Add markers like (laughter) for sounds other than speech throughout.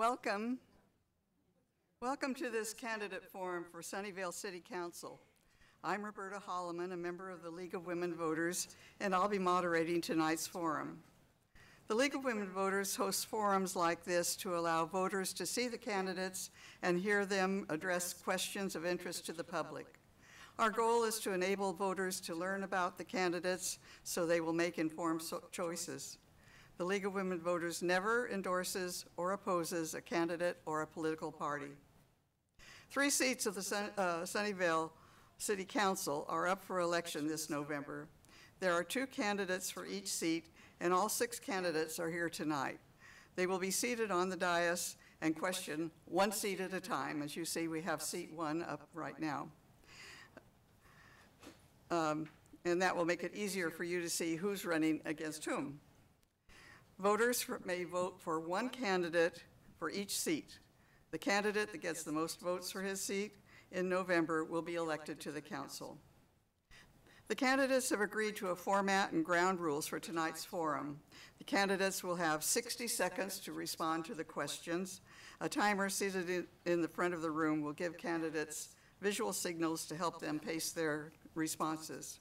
Welcome. Welcome to this candidate forum for Sunnyvale City Council. I'm Roberta Holloman, a member of the League of Women Voters, and I'll be moderating tonight's forum. The League of Women Voters hosts forums like this to allow voters to see the candidates and hear them address questions of interest to the public. Our goal is to enable voters to learn about the candidates so they will make informed so choices. The League of Women Voters never endorses or opposes a candidate or a political party. Three seats of the Sun, uh, Sunnyvale City Council are up for election this November. There are two candidates for each seat, and all six candidates are here tonight. They will be seated on the dais and question one seat at a time. As you see, we have seat one up right now. Um, and that will make it easier for you to see who's running against whom. Voters may vote for one candidate for each seat. The candidate that gets the most votes for his seat in November will be elected to the council. The candidates have agreed to a format and ground rules for tonight's forum. The candidates will have 60 seconds to respond to the questions. A timer seated in the front of the room will give candidates visual signals to help them pace their responses.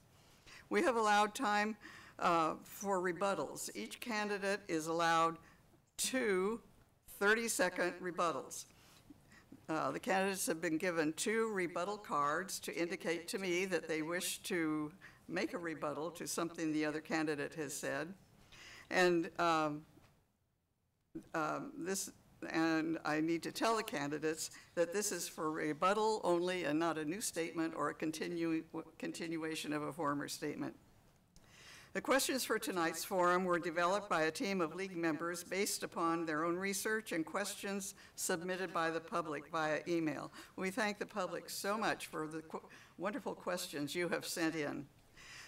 We have allowed time uh, for rebuttals. Each candidate is allowed two 30-second rebuttals. Uh, the candidates have been given two rebuttal cards to indicate to me that they wish to make a rebuttal to something the other candidate has said. And um, um, this, and I need to tell the candidates that this is for rebuttal only and not a new statement or a continu continuation of a former statement. The questions for tonight's forum were developed by a team of league members based upon their own research and questions submitted by the public via email. We thank the public so much for the qu wonderful questions you have sent in.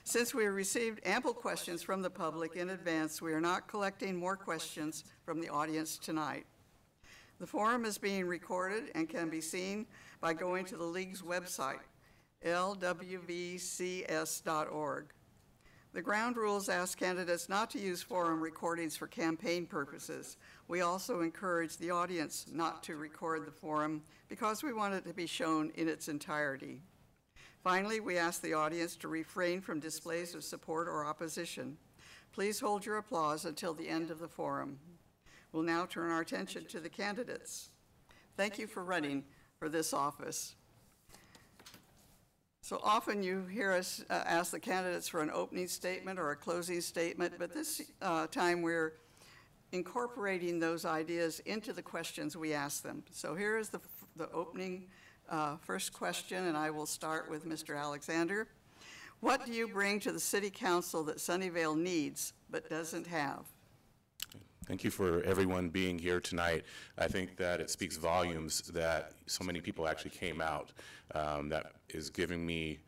Since we received ample questions from the public in advance, we are not collecting more questions from the audience tonight. The forum is being recorded and can be seen by going to the League's website, lwvcs.org. The ground rules ask candidates not to use forum recordings for campaign purposes. We also encourage the audience not to record the forum because we want it to be shown in its entirety. Finally, we ask the audience to refrain from displays of support or opposition. Please hold your applause until the end of the forum. We'll now turn our attention to the candidates. Thank you for running for this office. So often you hear us uh, ask the candidates for an opening statement or a closing statement, but this uh, time we're incorporating those ideas into the questions we ask them. So here is the, the opening uh, first question, and I will start with Mr. Alexander. What do you bring to the City Council that Sunnyvale needs but doesn't have? Thank you for everyone being here tonight. I think that it speaks volumes that so many people actually came out. Um, that is giving me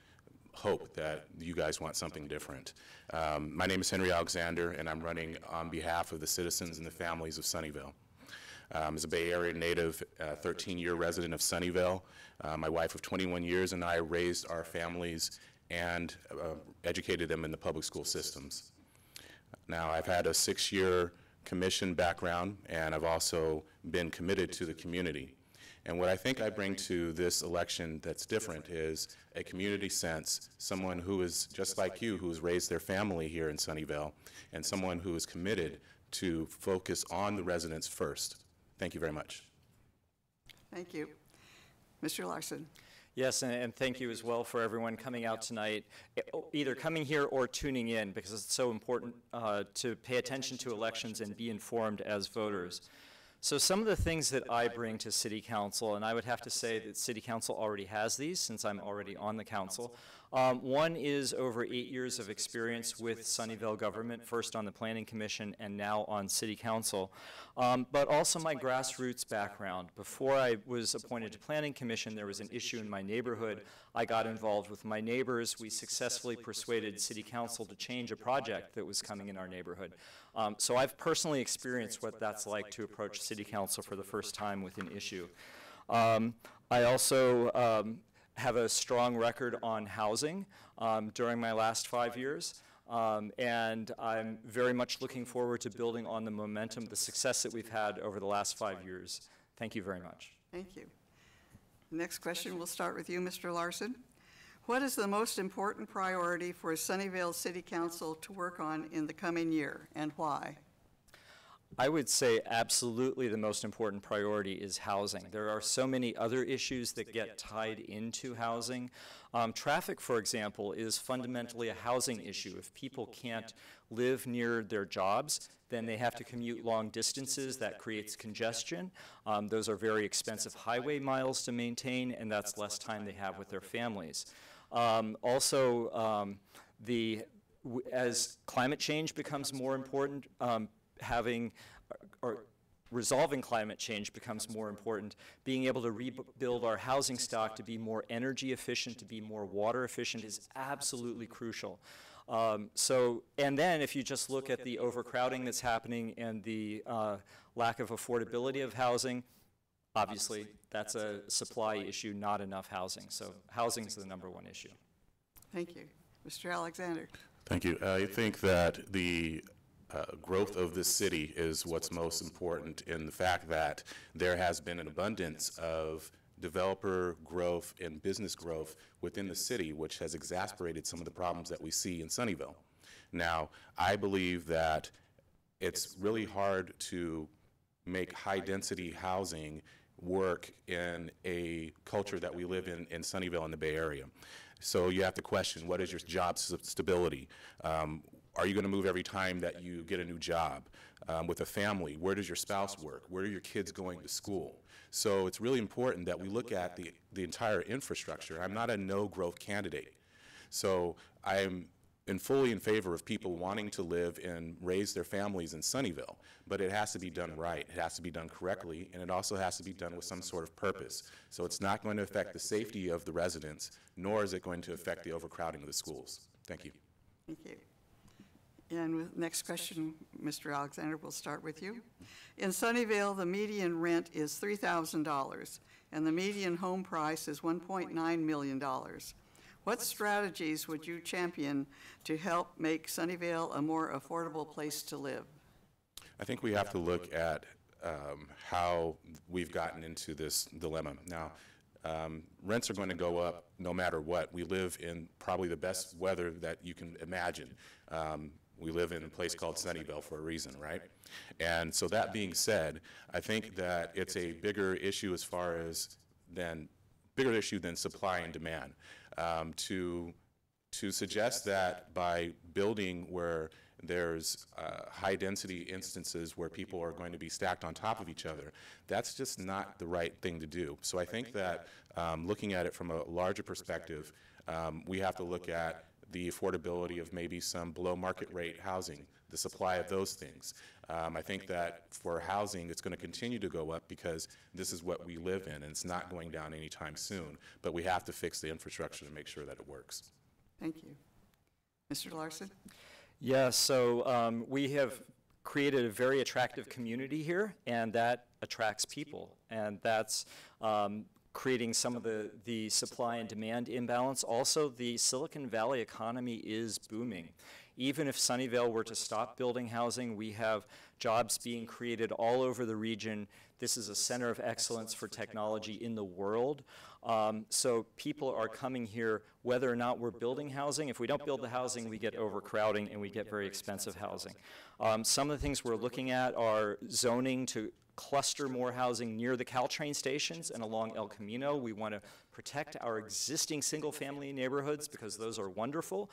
hope that you guys want something different. Um, my name is Henry Alexander, and I'm running on behalf of the citizens and the families of Sunnyvale. Um, as a Bay Area native, 13-year uh, resident of Sunnyvale, uh, my wife of 21 years and I raised our families and uh, educated them in the public school systems. Now, I've had a six-year commission background, and I've also been committed to the community. And what I think I bring to this election that's different is a community sense, someone who is just like you, who's raised their family here in Sunnyvale, and someone who is committed to focus on the residents first. Thank you very much. Thank you. Mr. Larsson. Yes, and, and, thank you as well for everyone coming out tonight, either coming here or tuning in, because it's so important uh, to pay attention to elections and be informed as voters. So some of the things that I bring to City Council, and I would have to say that City Council already has these since I'm already on the council, um, one is over eight years of experience with Sunnyvale government, first on the Planning Commission and now on City Council, um, but also my grassroots background. Before I was appointed to Planning Commission, there was an issue in my neighborhood. I got involved with my neighbors. We successfully persuaded City Council to change a project that was coming in our neighborhood. Um, so I've personally experienced what that's like to approach City Council for the first time with an issue. Um, I also um, have a strong record on housing um, during my last five years. Um, and I'm very much looking forward to building on the momentum, the success that we've had over the last five years. Thank you very much. Thank you. Next question, we'll start with you, Mr. Larsson. What is the most important priority for Sunnyvale City Council to work on in the coming year, and why? I would say absolutely the most important priority is housing. There are so many other issues that get tied into housing. Um, traffic, for example, is fundamentally a housing issue. If people can't live near their jobs, then they have to commute long distances. That creates congestion. Um, those are very expensive highway miles to maintain, and that's less time they have with their families. Um, also, um, the as climate change becomes more important, um, having or resolving climate change becomes more important. Being able to rebuild our housing stock to be more energy efficient, to be more water efficient is absolutely crucial. Um, so, and then if you just look at the overcrowding that's happening and the uh, lack of affordability of housing, obviously that's a supply issue, not enough housing. So, housing is the number one issue. Thank you. Mr. Alexander? Thank you. I think that the uh, growth of this city is what's most important in the fact that there has been an abundance of developer growth and business growth within the city, which has exasperated some of the problems that we see in Sunnyvale. Now, I believe that it's really hard to make high-density housing work in a culture that we live in in Sunnyvale in the Bay Area. So you have to question, what is your job stability? Um, are you going to move every time that you get a new job um, with a family? Where does your spouse work? Where are your kids going to school? So it's really important that we look at the, the entire infrastructure. I'm not a no growth candidate. So I'm in fully in favor of people wanting to live and raise their families in Sunnyvale, but it has to be done right. It has to be done correctly, and it also has to be done with some sort of purpose. So it's not going to affect the safety of the residents, nor is it going to affect the overcrowding of the schools. Thank you. Thank you. And with, next question, Mr. Alexander, we'll start with you. In Sunnyvale, the median rent is $3,000, and the median home price is $1.9 million. What strategies would you champion to help make Sunnyvale a more affordable place to live? I think we have to look at um, how we've gotten into this dilemma. Now, um, rents are going to go up no matter what. We live in probably the best weather that you can imagine. Um, we live in a place called Sunnyvale for a reason, right? And so that being said, I think that it's a bigger issue as far as than bigger issue than supply and demand. Um, to to suggest that by building where there's uh, high density instances where people are going to be stacked on top of each other, that's just not the right thing to do. So I think that um, looking at it from a larger perspective, um, we have to look at the affordability of maybe some below market rate housing, the supply of those things. Um, I think that for housing, it's going to continue to go up because this is what we live in, and it's not going down anytime soon. But we have to fix the infrastructure to make sure that it works. Thank you. Mr. Larsson? Yeah, so um, we have created a very attractive community here, and that attracts people. And that's um, creating some of the, the supply and demand imbalance. Also, the Silicon Valley economy is booming. Even if Sunnyvale were to stop building housing, we have jobs being created all over the region. This is a center of excellence for technology in the world. Um, so people are coming here whether or not we're building housing. If we don't build the housing, we get overcrowding and we get very expensive housing. Um, some of the things we're looking at are zoning to cluster more housing near the Caltrain stations and along El Camino. We want to protect our existing single-family neighborhoods because those are wonderful,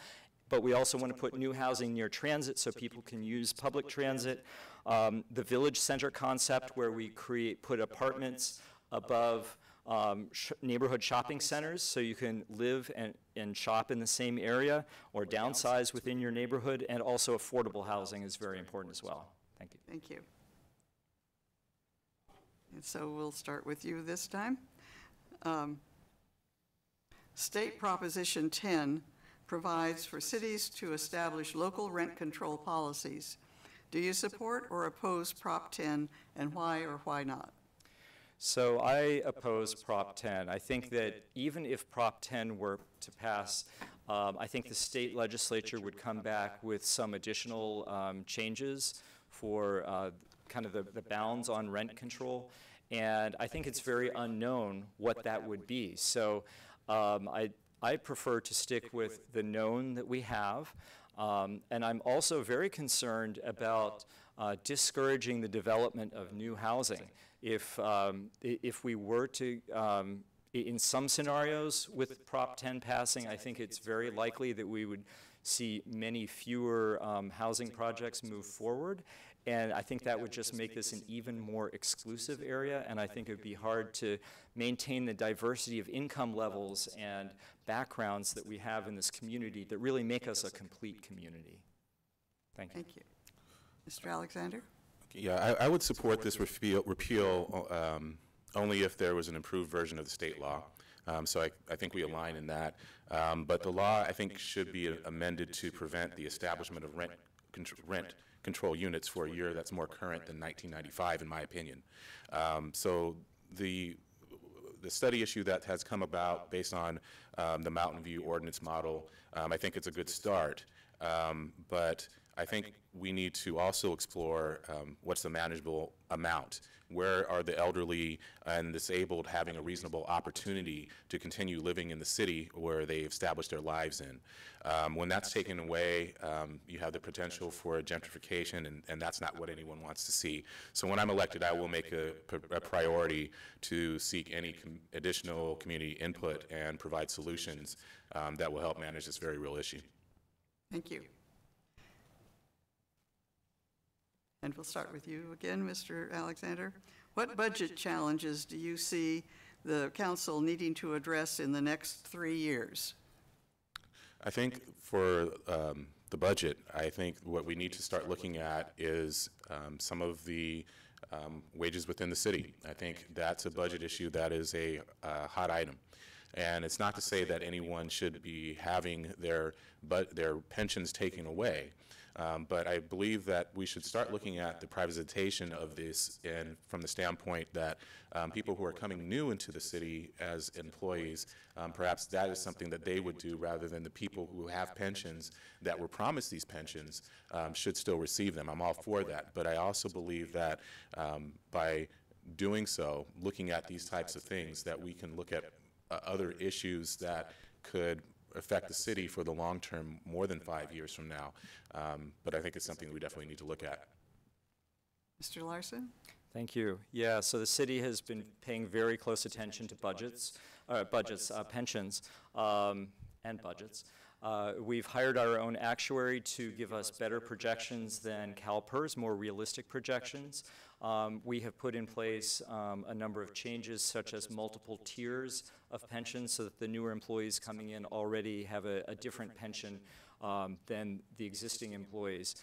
but we also want to put new housing near transit so people can use public transit. Um, the village center concept where we create, put apartments above um, sh neighborhood shopping centers so you can live and, and shop in the same area or downsize within your neighborhood and also affordable housing is very important as well. Thank you. Thank you. And so we'll start with you this time. Um, State Proposition 10 provides for cities to establish local rent control policies. Do you support or oppose Prop 10, and why or why not? So I oppose Prop 10. I think that even if Prop 10 were to pass, Um, I think the state legislature would come back with some additional um, changes for uh, kind of the, the bounds on rent control. And I think it's very unknown what that would be. So um, I, I prefer to stick with the known that we have. Um, and I'm also very concerned about uh, discouraging the development of new housing. If, um, if we were to, um, in some scenarios with Prop 10 passing, I think it's very likely that we would see many fewer um, housing projects move forward. And I think that would just make this an even more exclusive area, and I think it would be hard to maintain the diversity of income levels and backgrounds that we have in this community that really make us a complete community. Thank you. Thank you. Mr. Alexander? Yeah, I, I would support this repeal, repeal um, only if there was an improved version of the state law. Um, So I, I think we align in that. Um, But the law, I think, should be amended to prevent the establishment of rent, contr- rent control units for a year that's more current than 1995, in my opinion. Um, So the, the study issue that has come about based on um, the Mountain View ordinance model, um, I think it's a good start. Um, But I think we need to also explore um, what's the manageable amount. Where are the elderly and disabled having a reasonable opportunity to continue living in the city where they've established their lives in? Um, When that's taken away, um, you have the potential for gentrification, and, and that's not what anyone wants to see. So when I'm elected, I will make a, a priority to seek any com- additional community input and provide solutions um, that will help manage this very real issue. Thank you. And we'll start with you again, Mr. Alexander. What budget challenges do you see the council needing to address in the next three years? I think for um, the budget, I think what we need to start looking at is um, some of the um, wages within the city. I think that's a budget issue that is a uh, hot item. And it's not to say that anyone should be having their, but their pensions taken away. Um, But I believe that we should start looking at the privatization of this and from the standpoint that um, people who are coming new into the city as employees, um, perhaps that is something that they would do rather than the people who have pensions that were promised these pensions um, should still receive them. I'm all for that. But I also believe that um, by doing so, looking at these types of things, that we can look at uh, other issues that could affect the city for the long term, more than five years from now. Um, But I think it's something we definitely need to look at. Mr. Larsson? Thank you. Yeah, so the city has been paying very close attention to budgets, uh, budgets, uh, pensions, um, and budgets. Uh, we've hired our own actuary to give us better projections than CalPERS, more realistic projections. Um, we have put in place um, a number of changes, such as multiple tiers of pensions, so that the newer employees coming in already have a, a different pension um, than the existing employees.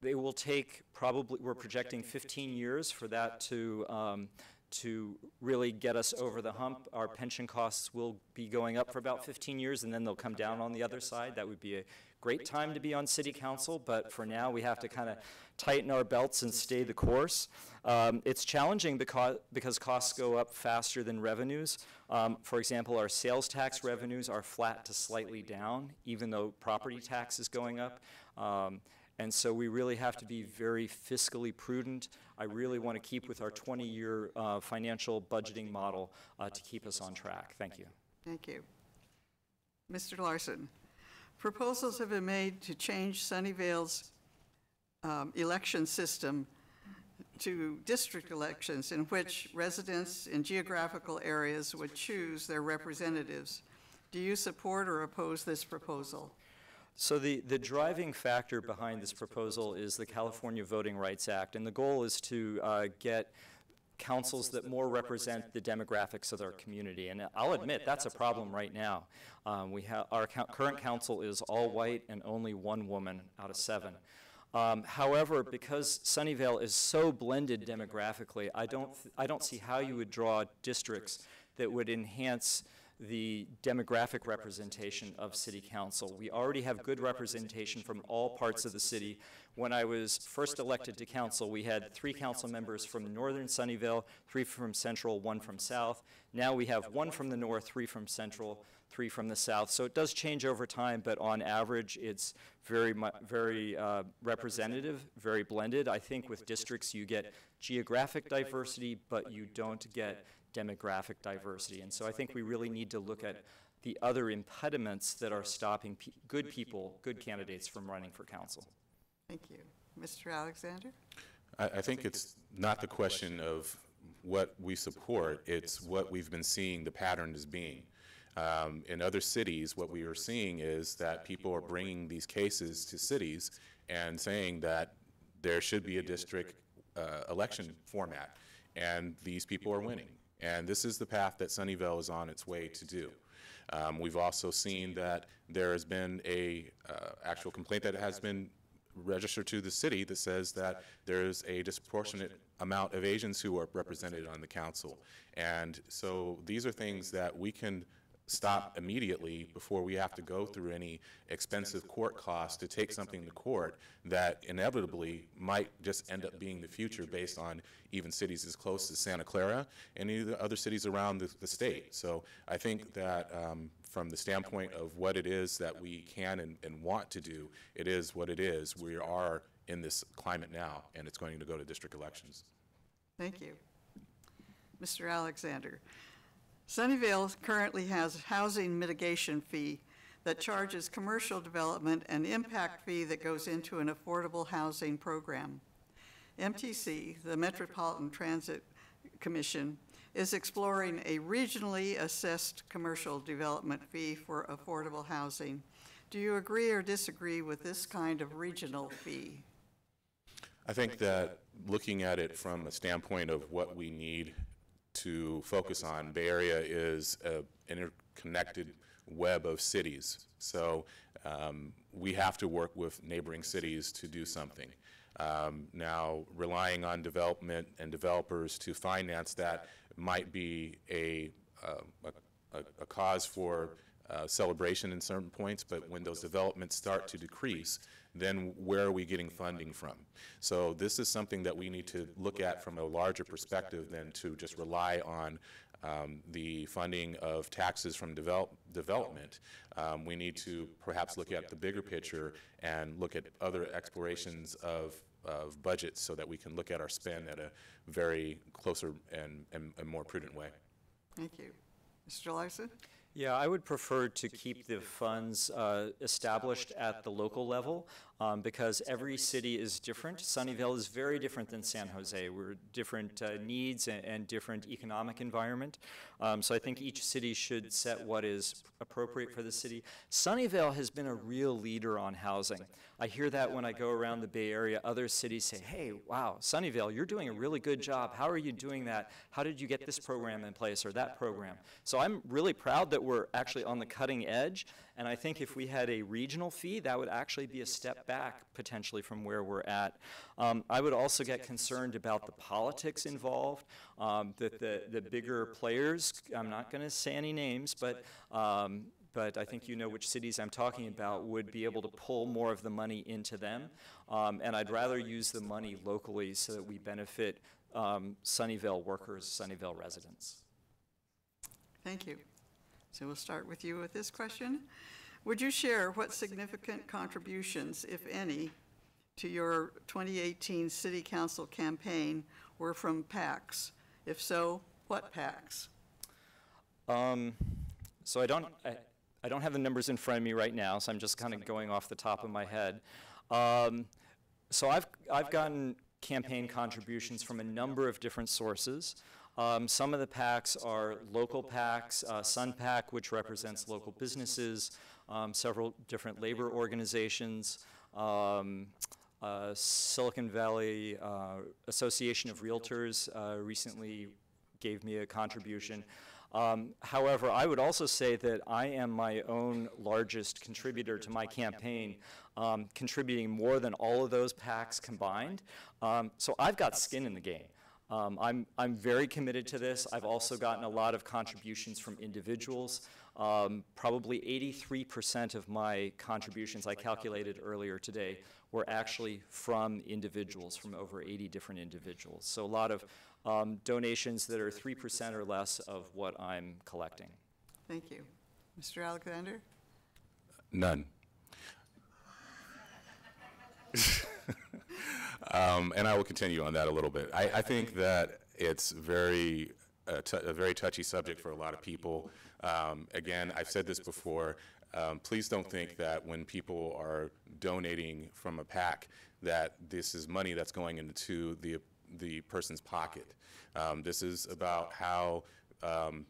They will take probably, we're projecting 15 years for that to, um, to really get us over the hump. Our pension costs will be going up for about 15 years, and then they'll come down on the other side. That would be a great time to be on city council, but for now, we have to kind of tighten our belts and stay the course. Um, It's challenging because, because costs go up faster than revenues. Um, For example, our sales tax revenues are flat to slightly down, even though property tax is going up. Um, and so we really have to be very fiscally prudent. I really want to keep with our 20-year uh, financial budgeting model uh, to keep us on track. Thank you. Thank you. Mr. Larsson, proposals have been made to change Sunnyvale's um, election system to district elections in which residents in geographical areas would choose their representatives. Do you support or oppose this proposal? So the, the driving factor behind this proposal is the California Voting Rights Act, and the goal is to uh, get councils that more represent the demographics of our community. And I'll admit, that's a problem right now. Um, We have, our current council is all white and only one woman out of seven. Um, However, because Sunnyvale is so blended demographically, I don't, th- I don't see how you would draw districts that would enhance the demographic representation of city council. We already have good representation from all parts of the city. When I was first elected to council, we had three council members from northern Sunnyvale, three from central, one from south. Now we have one from the north, three from central, three from the south. So it does change over time, but on average, it's very, very uh, representative, very blended. I think with districts, you get geographic diversity, but you don't get demographic diversity. And so I think we really need to look at the other impediments that are stopping pe- good people, good candidates from running for council. Thank you. Mr. Alexander? I, I think it's not the question of what we support, it's what we've been seeing the pattern as being. Um, in other cities, what we are seeing is that people are bringing these cases to cities and saying that there should be a district uh, election format, and these people are winning. And this is the path that Sunnyvale is on its way to do. Um, we've also seen that there has been a uh, actual complaint that has been registered to the city that says that there's a disproportionate amount of Asians who are represented on the council. And so these are things that we can stop immediately before we have to go through any expensive court costs to take something to court that inevitably might just end up being the future based on even cities as close as Santa Clara and any of the other cities around the, the state. So I think that um, from the standpoint of what it is that we can and, and want to do, it is what it is. We are in this climate now, and it's going to go to district elections. Thank you. Mr. Alexander, Sunnyvale currently has a housing mitigation fee that charges commercial development and impact fee that goes into an affordable housing program. MTC, the Metropolitan Transit Commission, is exploring a regionally assessed commercial development fee for affordable housing. Do you agree or disagree with this kind of regional fee? I think that looking at it from a standpoint of what we need to focus on, Bay Area is an interconnected web of cities. So um, we have to work with neighboring cities to do something. Um, now, relying on development and developers to finance that might be a, uh, a, a cause for uh, celebration in certain points, but when those developments start to decrease, then where are we getting funding from? So this is something that we need to look at from a larger perspective than to just rely on um, the funding of taxes from develop, development. Um, we need to perhaps look at the bigger picture and look at other explorations of, of budgets so that we can look at our spend at a very closer and, and, and more prudent way. Thank you. Mr. Larsson? Yeah, I would prefer to keep the funds uh, established at the local level um, because every city is different. Sunnyvale is very different than San Jose. We're different uh, needs and, and different economic environment. Um, so I think each city should set what is appropriate for the city. Sunnyvale has been a real leader on housing. I hear that when I go around the Bay Area. Other cities say, hey, wow, Sunnyvale, you're doing a really good job. How are you doing that? How did you get this program in place or that program? So I'm really proud that we're actually on the cutting edge. And I think if we had a regional fee, that would actually be a step back potentially from where we're at. Um, I would also get concerned about the politics involved, um, that the, the bigger players, I'm not going to say any names, but um, but I think you know which cities I'm talking about would be able to pull more of the money into them. Um, and I'd rather use the money locally so that we benefit um, Sunnyvale workers, Sunnyvale residents. Thank you. So we'll start with you with this question. Would you share what significant contributions, if any, to your 2018 City Council campaign were from PACs? If so, what PACs? Um, so I don't, I, I don't have the numbers in front of me right now, so I'm just kind of going off the top of my head. Um, so I've, I've gotten campaign contributions from a number of different sources. Um, some of the PACs are local PACs, uh, Sun PAC, which represents local businesses, um, several different labor organizations, um, uh, Silicon Valley uh, Association of Realtors uh, recently gave me a contribution. Um, however, I would also say that I am my own largest contributor to my campaign, um, contributing more than all of those PACs combined. Um, so I've got skin in the game. Um, I'm, I'm very committed to this. I've also gotten a lot of contributions from individuals. Um, probably 83% of my contributions I calculated earlier today were actually from individuals, from over 80 different individuals. So a lot of um, donations that are 3% or less of what I'm collecting. Thank you. Mr. Alexander? None. Um, and I will continue on that a little bit. I, I think that it's very a, t- a very touchy subject for a lot of people. Um, again, I've said this before. Um, please don't think that when people are donating from a PAC that this is money that's going into the the person's pocket. Um, this is about how um,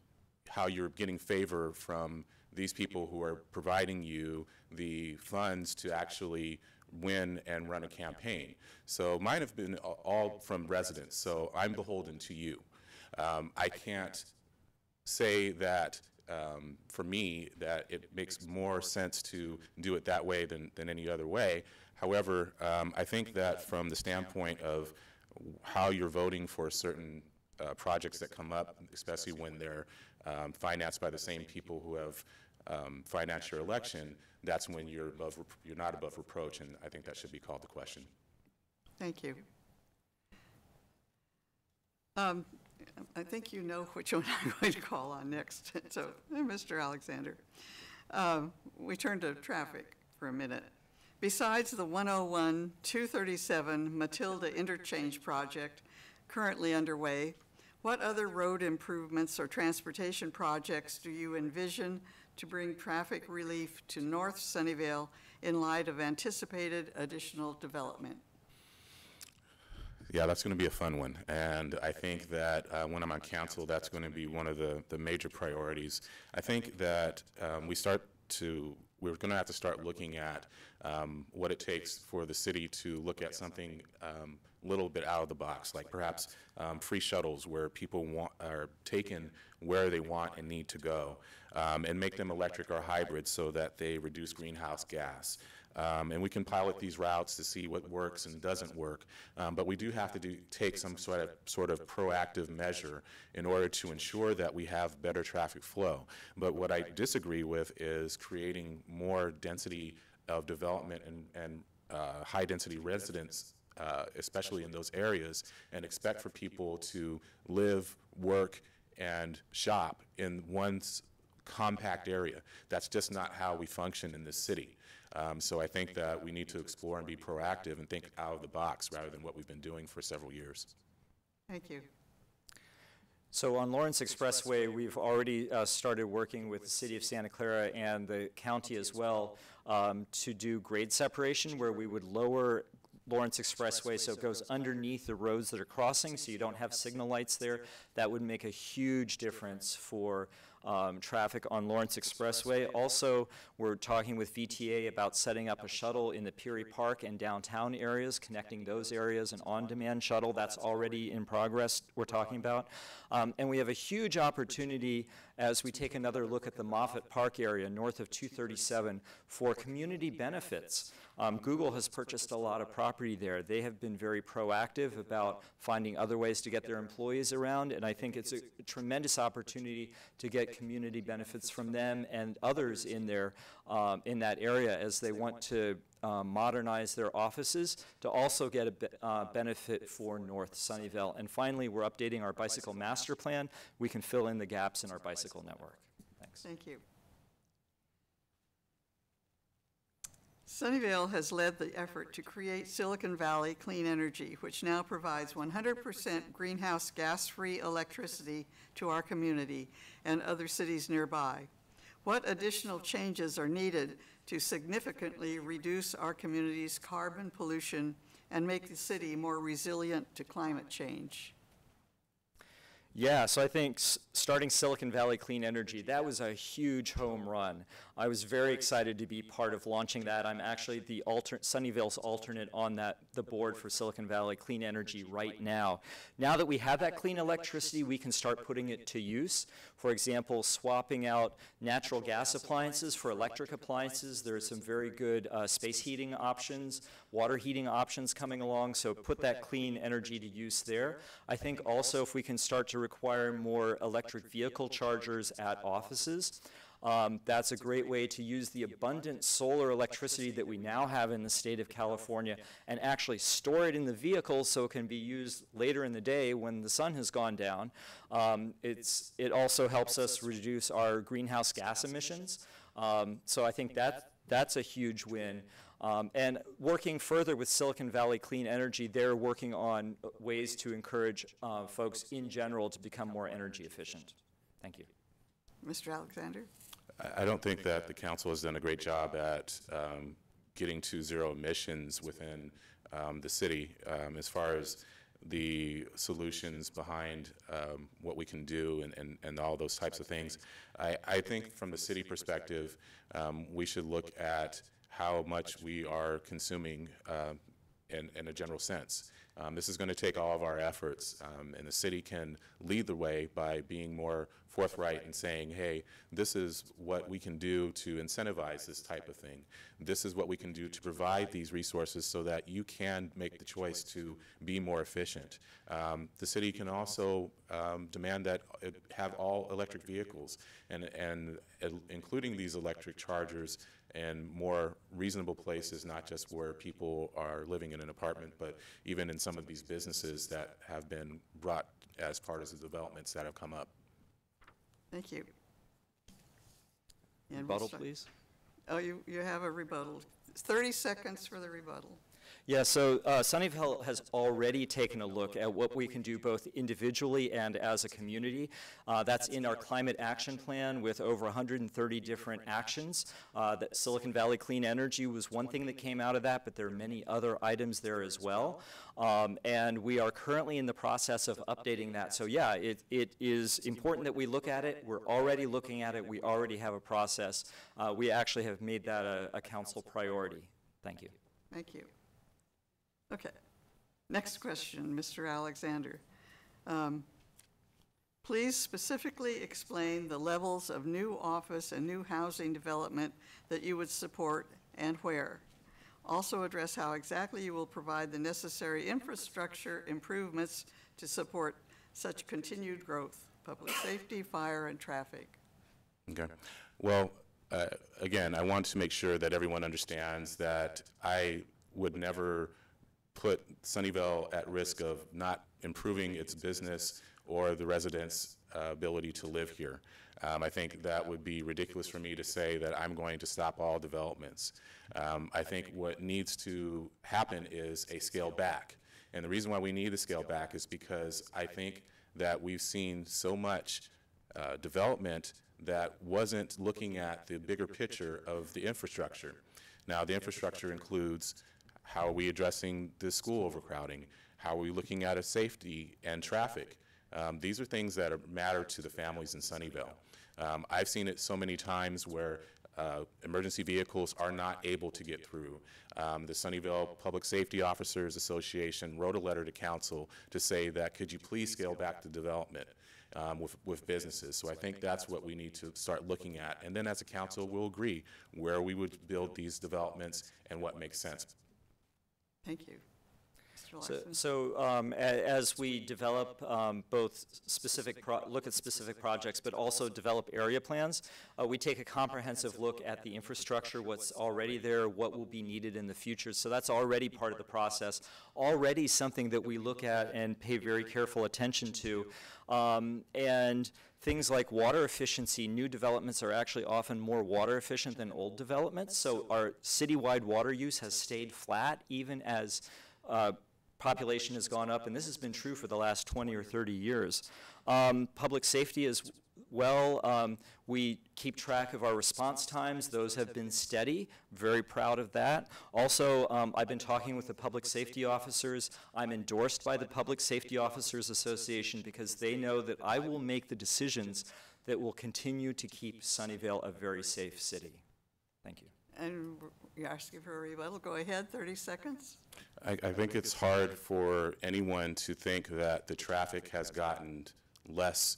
how you're getting favor from these people who are providing you the funds to actually win and run a campaign. So mine have been all from residents, so I'm beholden to you. Um, I can't say that, um, for me, that it makes more sense to do it that way than, than any other way. However, um, I think that from the standpoint of how you're voting for certain uh, projects that come up, especially when they're um, financed by the same people who have um, financed your election, that's when you're above, rep- you're not above reproach, and I think that should be called the question. Thank you. Um, I think you know which one I'm going to call on next. (laughs) So, Mr. Alexander, Um, we turn to traffic for a minute. Besides the 101, 237 Mathilda Interchange Project currently underway, what other road improvements or transportation projects do you envision to bring traffic relief to North Sunnyvale in light of anticipated additional development? Yeah, that's going to be a fun one. And I think that uh, when I'm on council, that's going to be one of the, the major priorities. I think that um, we start to, we're going to have to start looking at um, what it takes for the city to look at something um, little bit out of the box, like perhaps um, free shuttles where people want, are taken where they want and need to go, um, and make them electric or hybrid so that they reduce greenhouse gas. Um, and we can pilot these routes to see what works and doesn't work. Um, but we do have to do, take some sort of, sort of proactive measure in order to ensure that we have better traffic flow. But what I disagree with is creating more density of development and, and uh, high-density residents, uh, especially in those areas, and expect for people to live, work, and shop in one compact area. That's just not how we function in this city. Um, so I think that we need to explore and be proactive and think out of the box rather than what we've been doing for several years. Thank you. So on Lawrence Expressway, we've already uh, started working with the city of Santa Clara and the county as well um, to do grade separation where we would lower Lawrence Expressway so it goes underneath the roads that are crossing so you don't have signal lights there. That would make a huge difference for um, traffic on Lawrence Expressway. Also, we're talking with VTA about setting up a shuttle in the Peery Park and downtown areas, connecting those areas, an on-demand shuttle that's already in progress we're talking about. Um, and we have a huge opportunity as we take another look at the Moffett Park area north of 237 for community benefits. Um, Google has purchased a lot of property there. They have been very proactive about finding other ways to get their employees around, and I think it's a tremendous opportunity to get community benefits from them and others in there um, in that area as they want to um, modernize their offices to also get a be- uh, benefit for North Sunnyvale. And finally, we're updating our bicycle master plan. We can fill in the gaps in our bicycle network. Thanks. Thank you. Sunnyvale has led the effort to create Silicon Valley Clean Energy, which now provides 100% greenhouse gas-free electricity to our community and other cities nearby. What additional changes are needed to significantly reduce our community's carbon pollution and make the city more resilient to climate change? Yeah, so I think s- starting Silicon Valley Clean Energy, that was a huge home run. I was very excited to be part of launching that. I'm actually the alter, Sunnyvale's alternate on that, the board for Silicon Valley Clean Energy right now. Now that we have that clean electricity, we can start putting it to use. For example, swapping out natural gas appliances for electric appliances. There are some very good uh, space heating options, water heating options coming along, so put that clean energy to use there. I think also if we can start to require more electric vehicle chargers at offices, um, that's a great way to use the abundant solar electricity that we now have in the state of California and actually store it in the vehicles so it can be used later in the day when the sun has gone down. Um, it's, it also helps us reduce our greenhouse gas emissions. Um, so I think that, that's a huge win. Um, and working further with Silicon Valley Clean Energy, they're working on ways to encourage uh, folks in general to become more energy efficient. Thank you. Mr. Alexander? I- don't think that the council has done a great job at um, getting to zero emissions within um, the city um, as far as the solutions behind um, what we can do and, and, and all those types of things. I, I think from the city perspective, um, we should look at how much we are consuming um, in, in a general sense. Um, this is going to take all of our efforts, um, and the city can lead the way by being more forthright and saying, hey, this is what we can do to incentivize this type of thing. This is what we can do to provide these resources so that you can make the choice to be more efficient. Um, the city can also um, demand that it have all electric vehicles, and, and uh, including these electric chargers and more reasonable places, not just where people are living in an apartment, but even in some of these businesses that have been brought as part of the developments that have come up. Thank you. And Rebuttal, please. Oh, you, you have a rebuttal. 30 seconds for the rebuttal. Yeah, so uh, Sunnyvale has already taken a look at what we can do both individually and as a community. Uh, that's in our climate action plan with over 130 different actions. Uh, that Silicon Valley Clean Energy was one thing that came out of that, but there are many other items there as well. Um, and we are currently in the process of updating that. So yeah, it, it is important that we look at it. We're already looking at it. We already have a process. Uh, we actually have made that a, a council priority. Thank you. Thank you. Okay. Next question, Mr. Alexander. Um, Please specifically explain the levels of new office and new housing development that you would support and where. Also address how exactly you will provide the necessary infrastructure improvements to support such continued growth, public safety, fire, and traffic. Okay. Well, uh, again, I want to make sure that everyone understands that I would never put Sunnyvale at risk of not improving its business or the residents' uh, ability to live here. Um, I think that would be ridiculous for me to say that I'm going to stop all developments. Um, I think what needs to happen is a scale back. And the reason why we need a scale back is because I think that we've seen so much uh, development that wasn't looking at the bigger picture of the infrastructure. Now, the infrastructure includes how are we addressing the school overcrowding? How are we looking at a safety and traffic? Um, these are things that are, matter to the families in Sunnyvale. Um, I've seen it so many times where uh, emergency vehicles are not able to get through. Um, the Sunnyvale Public Safety Officers Association wrote a letter to council to say that could you please scale back the development um, with, with businesses. So I think that's what we need to start looking at. And then as a council, we'll agree where we would build these developments and what makes sense. Thank you. So, so um, as we develop um, both specific, look at specific projects, but also develop area plans, uh, we take a comprehensive look at the infrastructure, what's already there, what will be needed in the future. So that's already part of the process, already something that we look at and pay very careful attention to. Um, And things like water efficiency, new developments are actually often more water efficient than old developments. So our citywide water use has stayed flat even as uh, population has gone up, and this has been true for the last 20 or 30 years. Um, Public safety is well. Um, we keep track of our response times. Those have been steady. Very proud of that. Also, um, I've been talking with the public safety officers. I'm endorsed by the Public Safety Officers Association because they know that I will make the decisions that will continue to keep Sunnyvale a very safe city. Thank you. And you're asking for a rebuttal, go ahead, 30 seconds. I, I think it's hard for anyone to think that the traffic has gotten less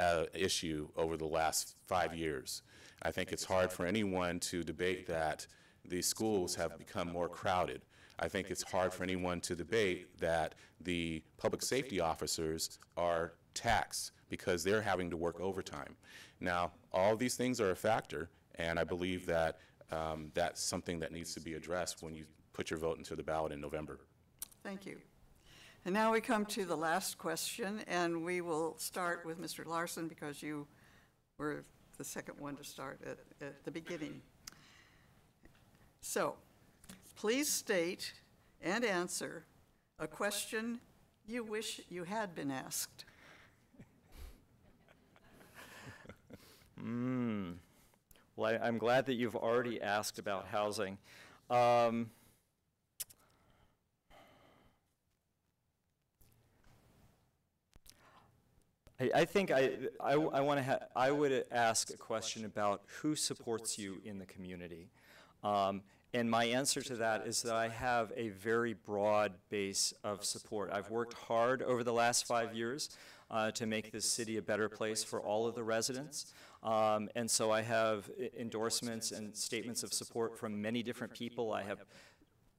uh, issue over the last five years. I think it's hard for anyone to debate that the schools have become more crowded. I think it's hard for anyone to debate that the public safety officers are taxed because they're having to work overtime. Now, all these things are a factor, and I believe that um, that's something that needs to be addressed when you put your vote into the ballot in November. Thank you. And now we come to the last question, and we will start with Mr. Larsson because you were the second one to start at, at the beginning. So, please state and answer a question you wish you had been asked. Well, I, I'm glad that you've already asked about housing. Um, I, I think I, I, want to ha- I would ask a question about who supports you in the community. Um, and my answer to that is that I have a very broad base of support. I've worked hard over the last five years uh, to make this city a better place for all of the residents. Um, and so I have endorsements and statements of support from many different people. I have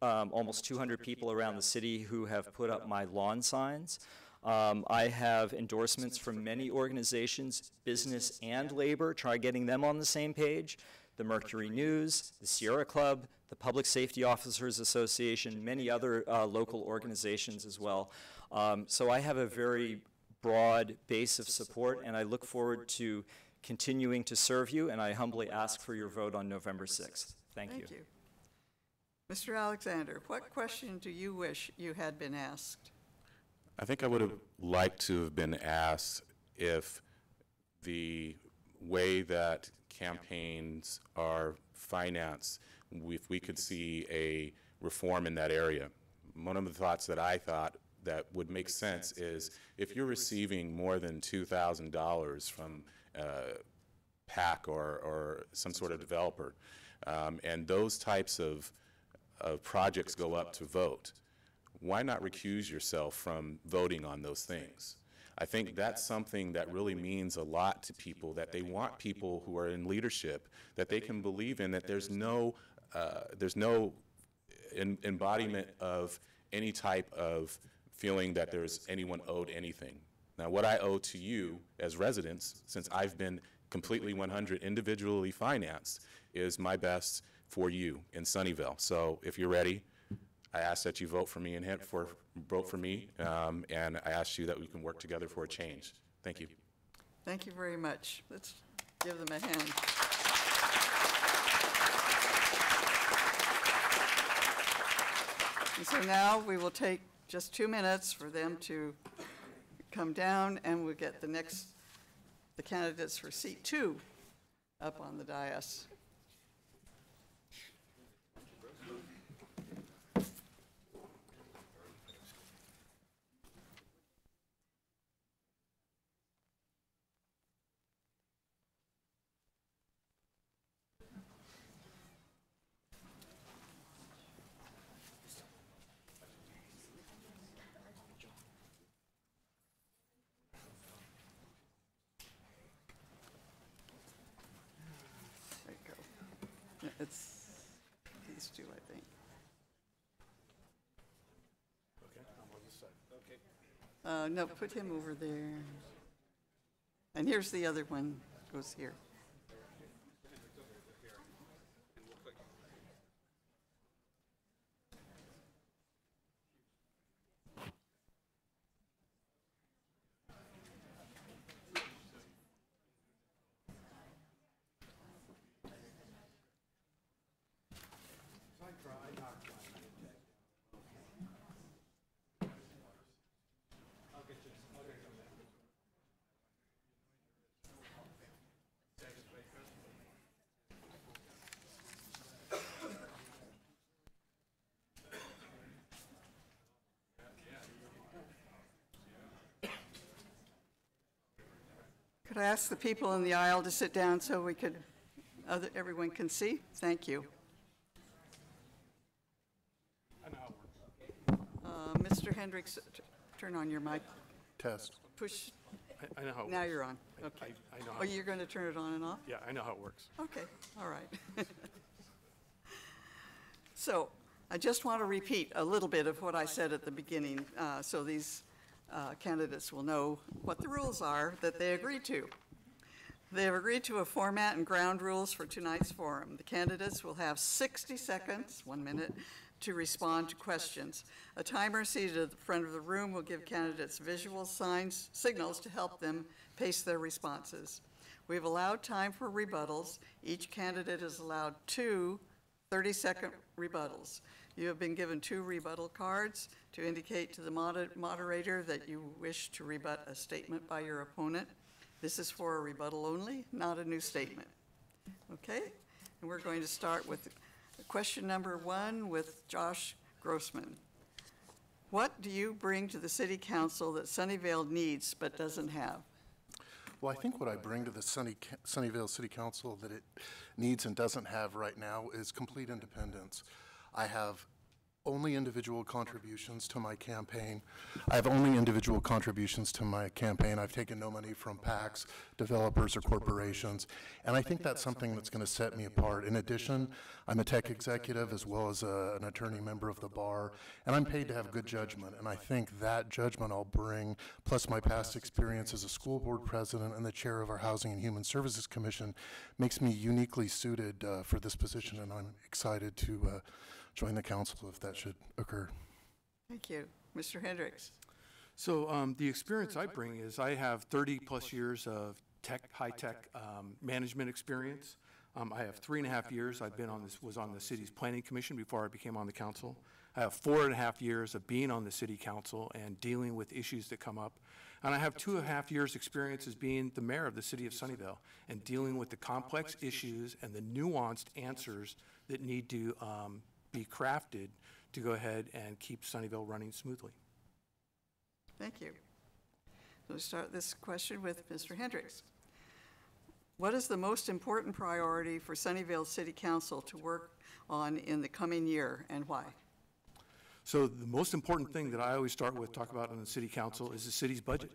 um, almost 200 people around the city who have put up my lawn signs. Um, I have endorsements from many organizations, business and labor, try getting them on the same page. The Mercury News, the Sierra Club, the Public Safety Officers Association, many other uh, local organizations as well. Um, so I have a very broad base of support, and I look forward to continuing to serve you, and I humbly ask for your vote on November 6th. Thank you. Thank you. Mr. Alexander, what question do you wish you had been asked? I think I would have liked to have been asked if the way that campaigns are financed, if we could see a reform in that area. One of the thoughts that I thought that would make sense is if you're receiving more than $2,000 from PAC or, or some sort of developer, um, and those types of, of projects go up to vote, why not recuse yourself from voting on those things? I think that's something that really means a lot to people, that they want people who are in leadership, that they can believe in, that there's no, uh, there's no en- embodiment of any type of feeling that there's anyone owed anything. Now, what I owe to you as residents, since I've been completely 100 individually financed, is my best for you in Sunnyvale. So if you're ready, I ask that you vote for me and hit for, vote for me, um, and I ask you that we can work together for a change. Thank you. Thank you very much. Let's give them a hand. And so now we will take just two minutes for them to come down, and we'll get the next, the candidates for seat two up on the dais. There you go. Yeah, It's these two, I think. Uh, no, put him over there. And here's the other one, goes here. I ask the people in the aisle to sit down so we could, other, everyone can see? Thank you. Uh, Mr. Hendricks, t- turn on your mic. Test. Push, I- I know how it now works. you're on. I- Okay. I, I know Oh, you're going to turn it on and off? yeah, I know how it works. Okay, all right. (laughs) So I just want to repeat a little bit of what I said at the beginning, uh, so these uh, candidates will know what the rules are that they agree to. They have agreed to a format and ground rules for tonight's forum. The candidates will have 60 seconds, one minute, to respond to questions. A timer seated at the front of the room will give candidates visual signs, signals to help them pace their responses. We've allowed time for rebuttals. Each candidate is allowed two 30-second rebuttals. You have been given two rebuttal cards to indicate to the moder- moderator that you wish to rebut a statement by your opponent. This is for a rebuttal only, not a new statement. Okay? And we're going to start with question number one with Josh Grossman. What do you bring to the city council that Sunnyvale needs but doesn't have? Well, I think what I bring to the Sunny, Sunnyvale City Council that it needs and doesn't have right now is complete independence. I have only individual contributions to my campaign. I have only individual contributions to my campaign. I've taken no money from PACs, developers, or corporations, and I think that's something that's going to set me apart. In addition, I'm a tech executive as well as a- an attorney member of the bar, and I'm paid to have good judgment, and I think that judgment I'll bring, plus my past experience as a school board president and the chair of our Housing and Human Services Commission, makes me uniquely suited uh, for this position, and I'm excited to uh, join the council if that should occur. Thank you. Mr. Hendricks? So um, the experience I bring is I have 30-plus years of tech, high-tech um, management experience. Um, I have three and a half years, I've been on this, was on the city's planning commission before I became on the council. I have four and a half years of being on the city council and dealing with issues that come up. And I have two and a half years' experience as being the mayor of the city of Sunnyvale and dealing with the complex issues and the nuanced answers that need to um, be crafted to go ahead and keep Sunnyvale running smoothly. Thank you. So we start this question with Mr. Hendricks. What is the most important priority for Sunnyvale City Council to work on in the coming year and why? So the most important thing that I always start with, talk about in the city council, is the city's budget.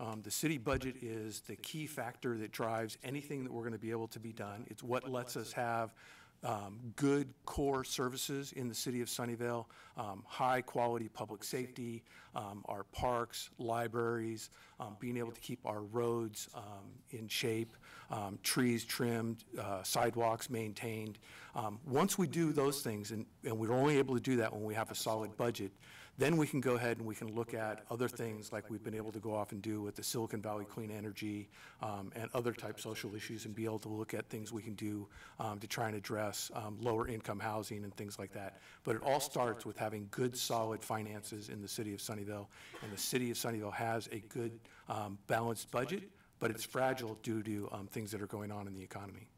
Um, The city budget is the key factor that drives anything that we're going to be able to be done. It's what lets us have um, good core services in the city of Sunnyvale, um, high-quality public safety, um, our parks, libraries, um, being able to keep our roads um, in shape, um, trees trimmed, uh, sidewalks maintained. Um, Once we do those things, and, and we're only able to do that when we have a solid budget, then we can go ahead and we can look at other things like we've been able to go off and do with the Silicon Valley Clean Energy um, and other type social issues and be able to look at things we can do um, to try and address um, lower income housing and things like that. But it all starts with having good, solid finances in the city of Sunnyvale. And the city of Sunnyvale has a good um, balanced budget, but it's fragile due to um, things that are going on in the economy.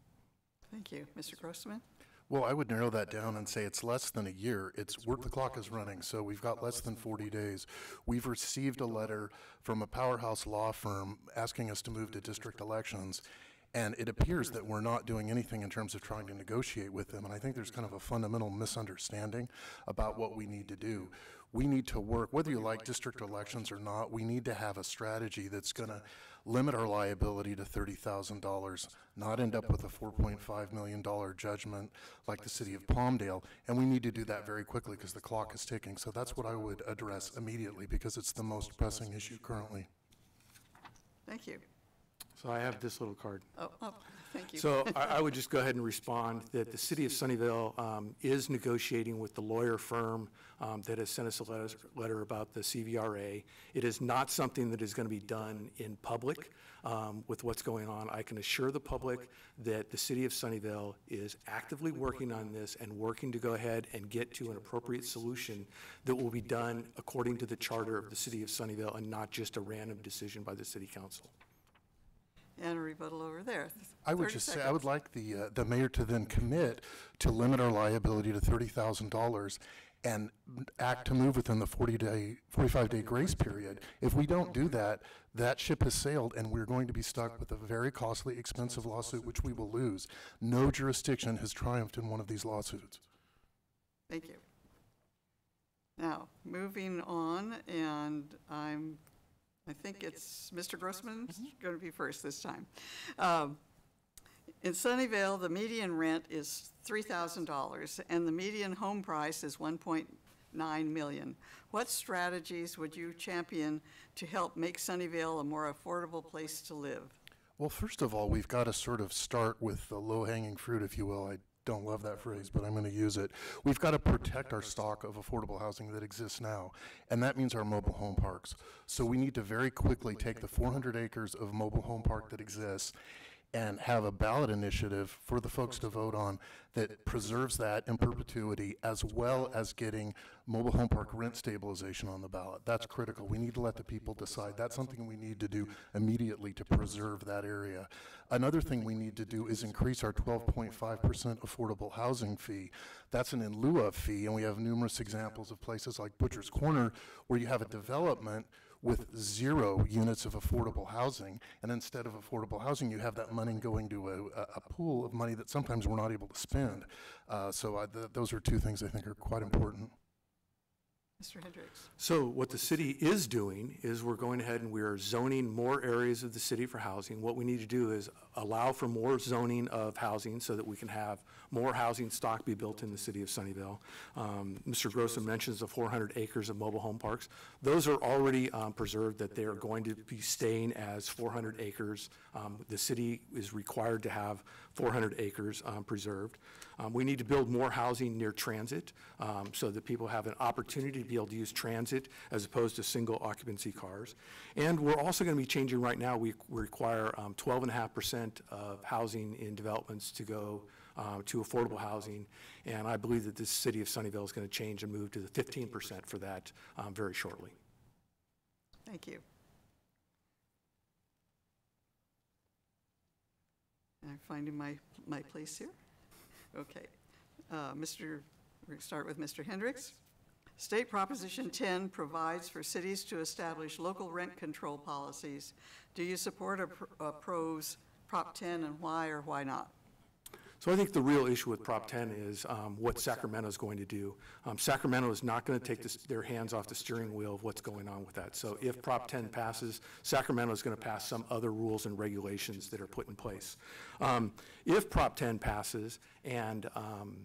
Thank you. Mr. Grossman? Well, I would narrow that down and say it's less than a year. It's, work, the clock is running, so we've got less than 40 days. We've received a letter from a powerhouse law firm asking us to move to district elections, and it appears that we're not doing anything in terms of trying to negotiate with them, and I think there's kind of a fundamental misunderstanding about what we need to do. We need to work, whether you like district elections or not, we need to have a strategy that's going to limit our liability to $30,000, not end up with a $4.5 million judgment like the city of Palmdale. And we need to do that very quickly because the clock is ticking. So that's what I would address immediately because it's the most pressing issue currently. Thank you. So I have this little card. Oh, oh, thank you. So I, I would (laughs) just go ahead and respond that the city of Sunnyvale um, is negotiating with the lawyer firm um, that has sent us a letter, letter about the CVRA. It is not something that is going to be done in public um, with what's going on. I can assure the public that the city of Sunnyvale is actively working on this and working to go ahead and get to an appropriate solution that will be done according to the charter of the city of Sunnyvale and not just a random decision by the city council. And a rebuttal over there. I would 30 just say, I would like the, uh, the mayor to then commit to limit our liability to $30,000 and act to move within the 40-day, 45-day grace period. If we don't do that, that ship has sailed, and we're going to be stuck with a very costly, expensive lawsuit, which we will lose. No jurisdiction has triumphed in one of these lawsuits. Thank you. Now, moving on, and I'm, I think it's Mr. Grossman's going to be first this time. Um, In Sunnyvale, the median rent is $3,000, and the median home price is 1.9 million. What strategies would you champion to help make Sunnyvale a more affordable place to live? Well, first of all, we've got to sort of start with the low-hanging fruit, if you will. I don't love that phrase, but I'm going to use it. We've got to protect our stock of affordable housing that exists now, and that means our mobile home parks. So we need to very quickly take the 400 acres of mobile home park that exists and have a ballot initiative for the folks to vote on that preserves that in perpetuity, as well as getting mobile home park rent stabilization on the ballot. That's critical. We need to let the people decide. That's something we need to do immediately to preserve that area. Another thing we need to do is increase our 12.5% affordable housing fee. That's an in lieu of fee, and we have numerous examples of places like Butcher's Corner where you have a development with zero units of affordable housing, and instead of affordable housing, you have that money going to a, a- a pool of money that sometimes we're not able to spend. Uh, so I, th- those are two things I think are quite important. Mr. Hendricks? So what the city is doing is we're going ahead and we are zoning more areas of the city for housing. What we need to do is allow for more zoning of housing so that we can have more housing stock be built in the city of Sunnyvale. Um, Mr. Grossman mentions the 400 acres of mobile home parks. Those are already um, preserved, that they are going to be staying as 400 acres. Um, The city is required to have 400 acres um, preserved. Um, We need to build more housing near transit um, so that people have an opportunity to be able to use transit as opposed to single occupancy cars. And we're also going to be changing, right now, we require um, 12.5% of housing in developments to go uh, to affordable housing. And I believe that the city of Sunnyvale is going to change and move to the 15% for that um, very shortly. Thank you. I'm finding my, my place here. Okay. Uh, Mr., we're going to start with Mr. Hendricks. State Proposition 10 provides for cities to establish local rent control policies. Do you support or pr- oppose Prop 10 and why or why not? So I think the real issue with Prop 10 is um, what Sacramento is going to do. Um, Sacramento is not going to take this- their hands off the steering wheel of what's going on with that. So if Prop 10 passes, Sacramento is going to pass some other rules and regulations that are put in place. Um, If Prop 10 passes and um,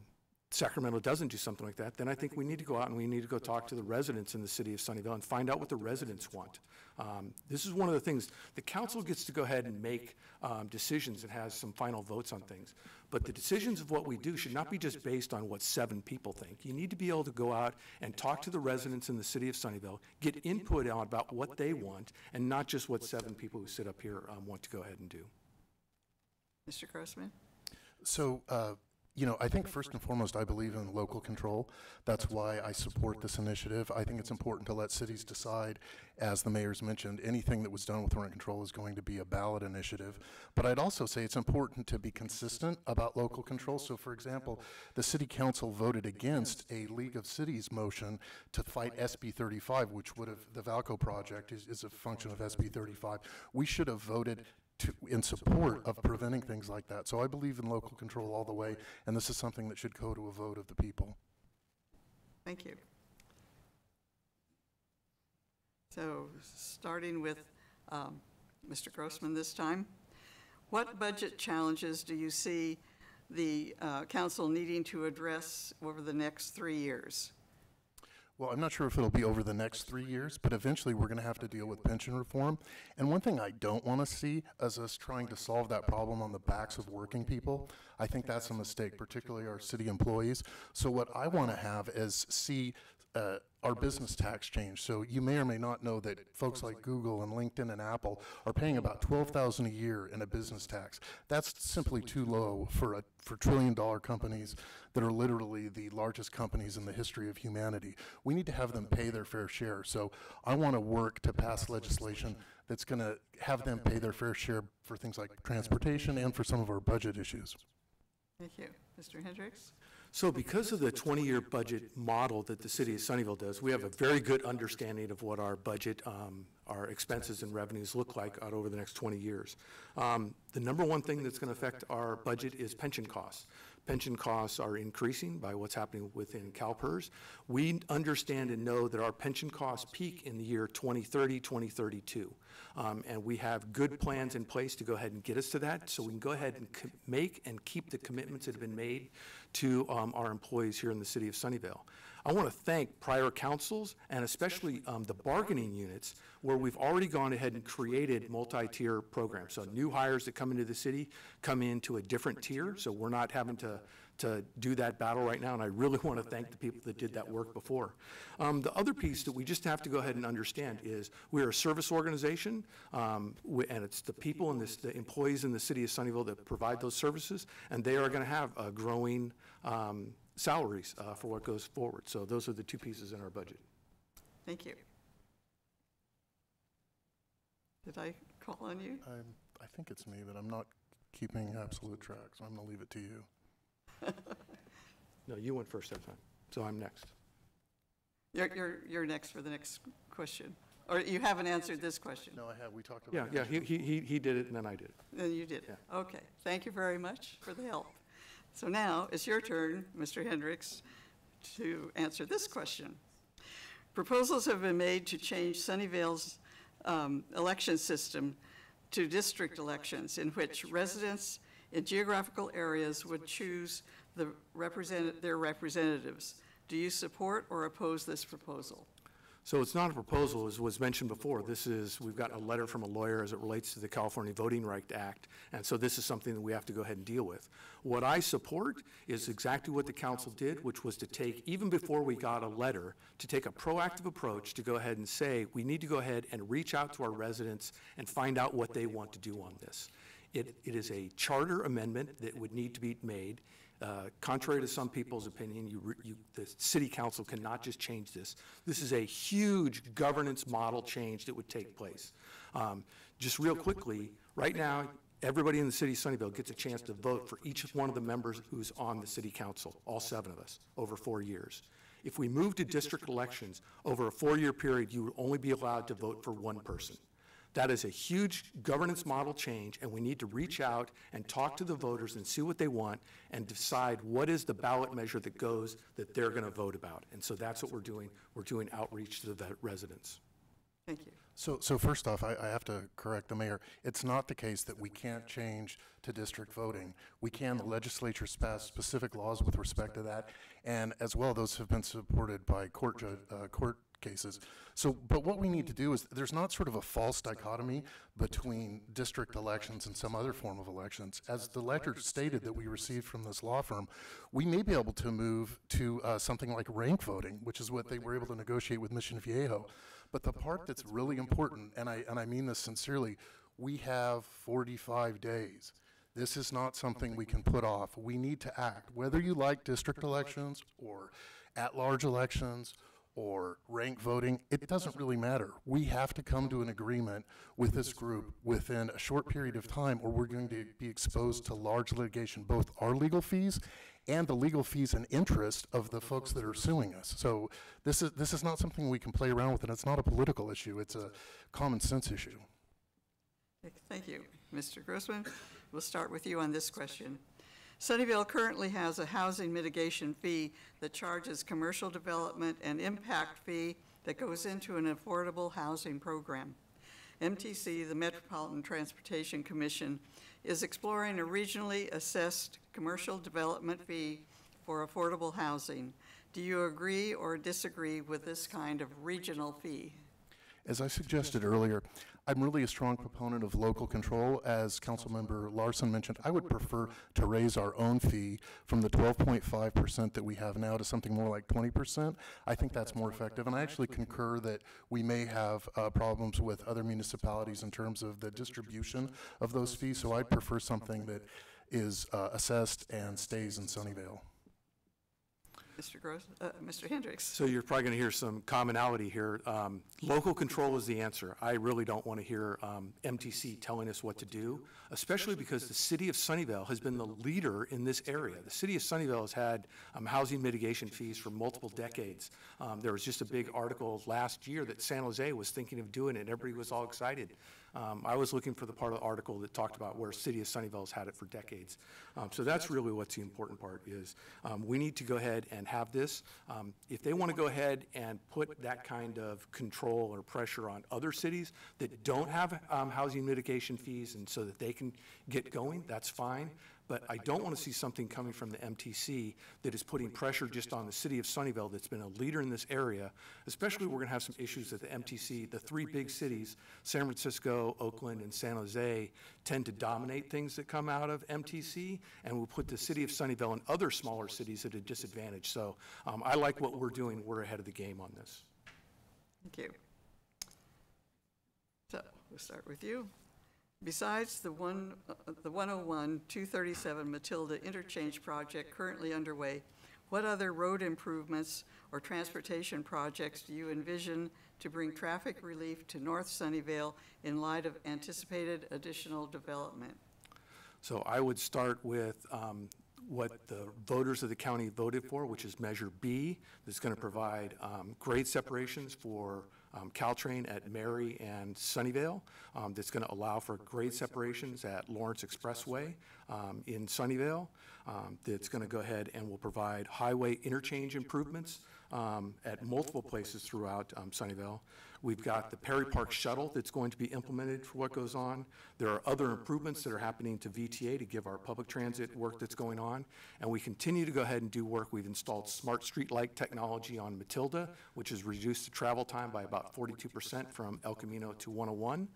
Sacramento doesn't do something like that, then I think we need to go out and we need to go talk to the residents in the city of Sunnyvale and find out what the residents want. Um, This is one of the things, the council gets to go ahead and make um, decisions and has some final votes on things. But the decisions of what we do should not be just based on what seven people think. You need to be able to go out and talk to the residents in the city of Sunnyvale, get input on about what they want, and not just what seven people who sit up here um, want to go ahead and do. Mr. Grossman? So, uh, you know, I think first and foremost, I believe in local control. That's why I support this initiative. I think it's important to let cities decide, as the mayor's mentioned, anything that was done with rent control is going to be a ballot initiative. But I'd also say it's important to be consistent about local control. So, for example, the city council voted against a League of Cities motion to fight SB 35, which would have, the Vallco project is, is a function of SB 35. We should have voted to, in support of preventing things like that. So I believe in local control all the way, and this is something that should go to a vote of the people. Thank you. So, starting with um, Mr. Grossman this time, what budget challenges do you see the uh, council needing to address over the next three years? Well, I'm not sure if it'll be over the next three years, but eventually we're going to have to deal with pension reform. And one thing I don't want to see is us trying to solve that problem on the backs of working people. I think that's a mistake, particularly our city employees. So what I want to have is see uh, our business tax change. So you may or may not know that folks like Google and LinkedIn and Apple are paying about twelve thousand a year in a business tax. That's simply too low for a for trillion dollar companies that are literally the largest companies in the history of humanity. We need to have them pay their fair share. So I want to work to pass legislation that's going to have them pay their fair share for things like transportation and for some of our budget issues. Thank you. Mr. Hendricks? So because of the 20-year budget model that the city of Sunnyvale does, we have a very good understanding of what our budget, um, our expenses and revenues look like out over the next 20 years. Um, The number one thing that's going to affect our budget is pension costs. Pension costs are increasing by what's happening within CalPERS. We understand and know that our pension costs peak in the year 2030, 2032. Um, And we have good plans in place to go ahead and get us to that, so we can go ahead and make and keep the commitments that have been made to um, our employees here in the city of Sunnyvale. I want to thank prior councils and especially um, the bargaining units where we've already gone ahead and created multi-tier programs. So new hires that come into the city come into a different tier, so we're not having to, to do that battle right now, and I really want to thank the people that did that work before. Um, The other piece that we just have to go ahead and understand is we're a service organization, um, we- and it's the people and this, the employees in the city of Sunnyvale that provide those services, and they are going to have a growing um, salaries uh, for what goes forward. So those are the two pieces in our budget. Thank you. Did I call on you? I'm, I think it's me, but I'm not keeping absolute track, so I'm going to leave it to you. (laughs) No, you went first that time, so I'm next. You're, you're, you're next for the next question. Or you haven't answered this question? No, I have, we talked about it. yeah, he, he, he- he did it, and then I did it. Then you did it. Okay. Thank you very much for the help. So now it's your turn, Mr. Hendricks, to answer this question. Proposals have been made to change Sunnyvale's um, election system to district elections in which residents in geographical areas would choose the represent, their representatives. Do you support or oppose this proposal? So it's not a proposal, as was mentioned before. This is, we've got a letter from a lawyer as it relates to the California Voting Rights Act, and so this is something that we have to go ahead and deal with. What I support is exactly what the council did, which was to take, even before we got a letter, to take a proactive approach to go ahead and say, we need to go ahead and reach out to our residents and find out what they want to do on this. It, it is a charter amendment that would need to be made. Uh, Contrary to some people's opinion, you, you, the city council cannot just change this. This is a huge governance model change that would take place. Um, Just real quickly, right now, everybody in the city of Sunnyvale gets a chance to vote for each one of the members who's on the city council, all seven of us, over four years. If we move to district elections, over a four-year period, you would only be allowed to vote for one person. That is a huge governance model change, and we need to reach out and talk to the voters and see what they want and decide what is the ballot measure that goes that they're going to vote about. And so that's what we're doing. We're doing outreach to the residents. Thank you. So, so first off, I, I have to correct the mayor. It's not the case that we can't change to district voting. We can, the legislature's passed specific laws with respect to that, and as well, those have been supported by court ju, uh, court cases. So, but what we need to do is, there's not sort of a false dichotomy between district elections and some other form of elections. As the letter stated that we received from this law firm, we may be able to move to, uh, something like rank voting, which is what they were able to negotiate with Mission Viejo. But the part that's really important, and I, and I mean this sincerely, we have 45 days. This is not something we can put off. We need to act. Whether you like district elections or at-large elections or rank voting, it doesn't really matter. We have to come to an agreement with this group within a short period of time, or we're going to be exposed to large litigation, both our legal fees and the legal fees and interest of the folks that are suing us. So this is, this is not something we can play around with, and it's not a political issue. It's a common sense issue. Thank you. Mr. Grossman, we'll start with you on this question. Sunnyvale currently has a housing mitigation fee that charges commercial development and impact fee that goes into an affordable housing program. MTC, the Metropolitan Transportation Commission, is exploring a regionally assessed commercial development fee for affordable housing. Do you agree or disagree with this kind of regional fee? As I suggested earlier, I'm really a strong proponent of local control. As Councilmember Larsson mentioned, I would prefer to raise our own fee from the 12.5% that we have now to something more like 20%. I think that's more effective, and I actually concur that we may have uh, problems with other municipalities in terms of the distribution of those fees, so I'd prefer something that is uh, assessed and stays in Sunnyvale. Mr. Gross, uh, Mr. Hendricks. So you're probably going to hear some commonality here. Um, Local control is the answer. I really don't want to hear um, MTC telling us what to do, especially because the city of Sunnyvale has been the leader in this area. The city of Sunnyvale has had um, housing mitigation fees for multiple decades. Um, There was just a big article last year that San Jose was thinking of doing it, and everybody was all excited. Um, I was looking for the part of the article that talked about where city of Sunnyvale has had it for decades. Um, So that's really what's the important part is, um, we need to go ahead and have this. Um, If they want to go ahead and put that kind of control or pressure on other cities that don't have um, housing mitigation fees and so that they can get going, that's fine. But I don't want to see something coming from the MTC that is putting pressure just on the city of Sunnyvale that's been a leader in this area, especially we're going to have some issues that the MTC, the three big cities, San Francisco, Oakland, and San Jose, tend to dominate things that come out of MTC, and will put the city of Sunnyvale and other smaller cities at a disadvantage. So um, I like what we're doing. We're ahead of the game on this. Thank you. So, we'll start with you. Besides the one, uh, the 101, 237 Mathilda interchange project currently underway, what other road improvements or transportation projects do you envision to bring traffic relief to North Sunnyvale in light of anticipated additional development? So I would start with um, what the voters of the county voted for, which is Measure B, that's going to provide um, grade separations for um, Caltrain at Mary and Sunnyvale, um, that's going to allow for grade separations at Lawrence Expressway um, in Sunnyvale, um, that's going to go ahead and will provide highway interchange improvements um, at multiple places throughout Sunnyvale. We've got the Peery Park shuttle that's going to be implemented for what goes on. There are other improvements that are happening to VTA to give our public transit work that's going on. And we continue to go ahead and do work. We've installed smart street light technology on Mathilda, which has reduced the travel time by about 42% from El Camino to 101.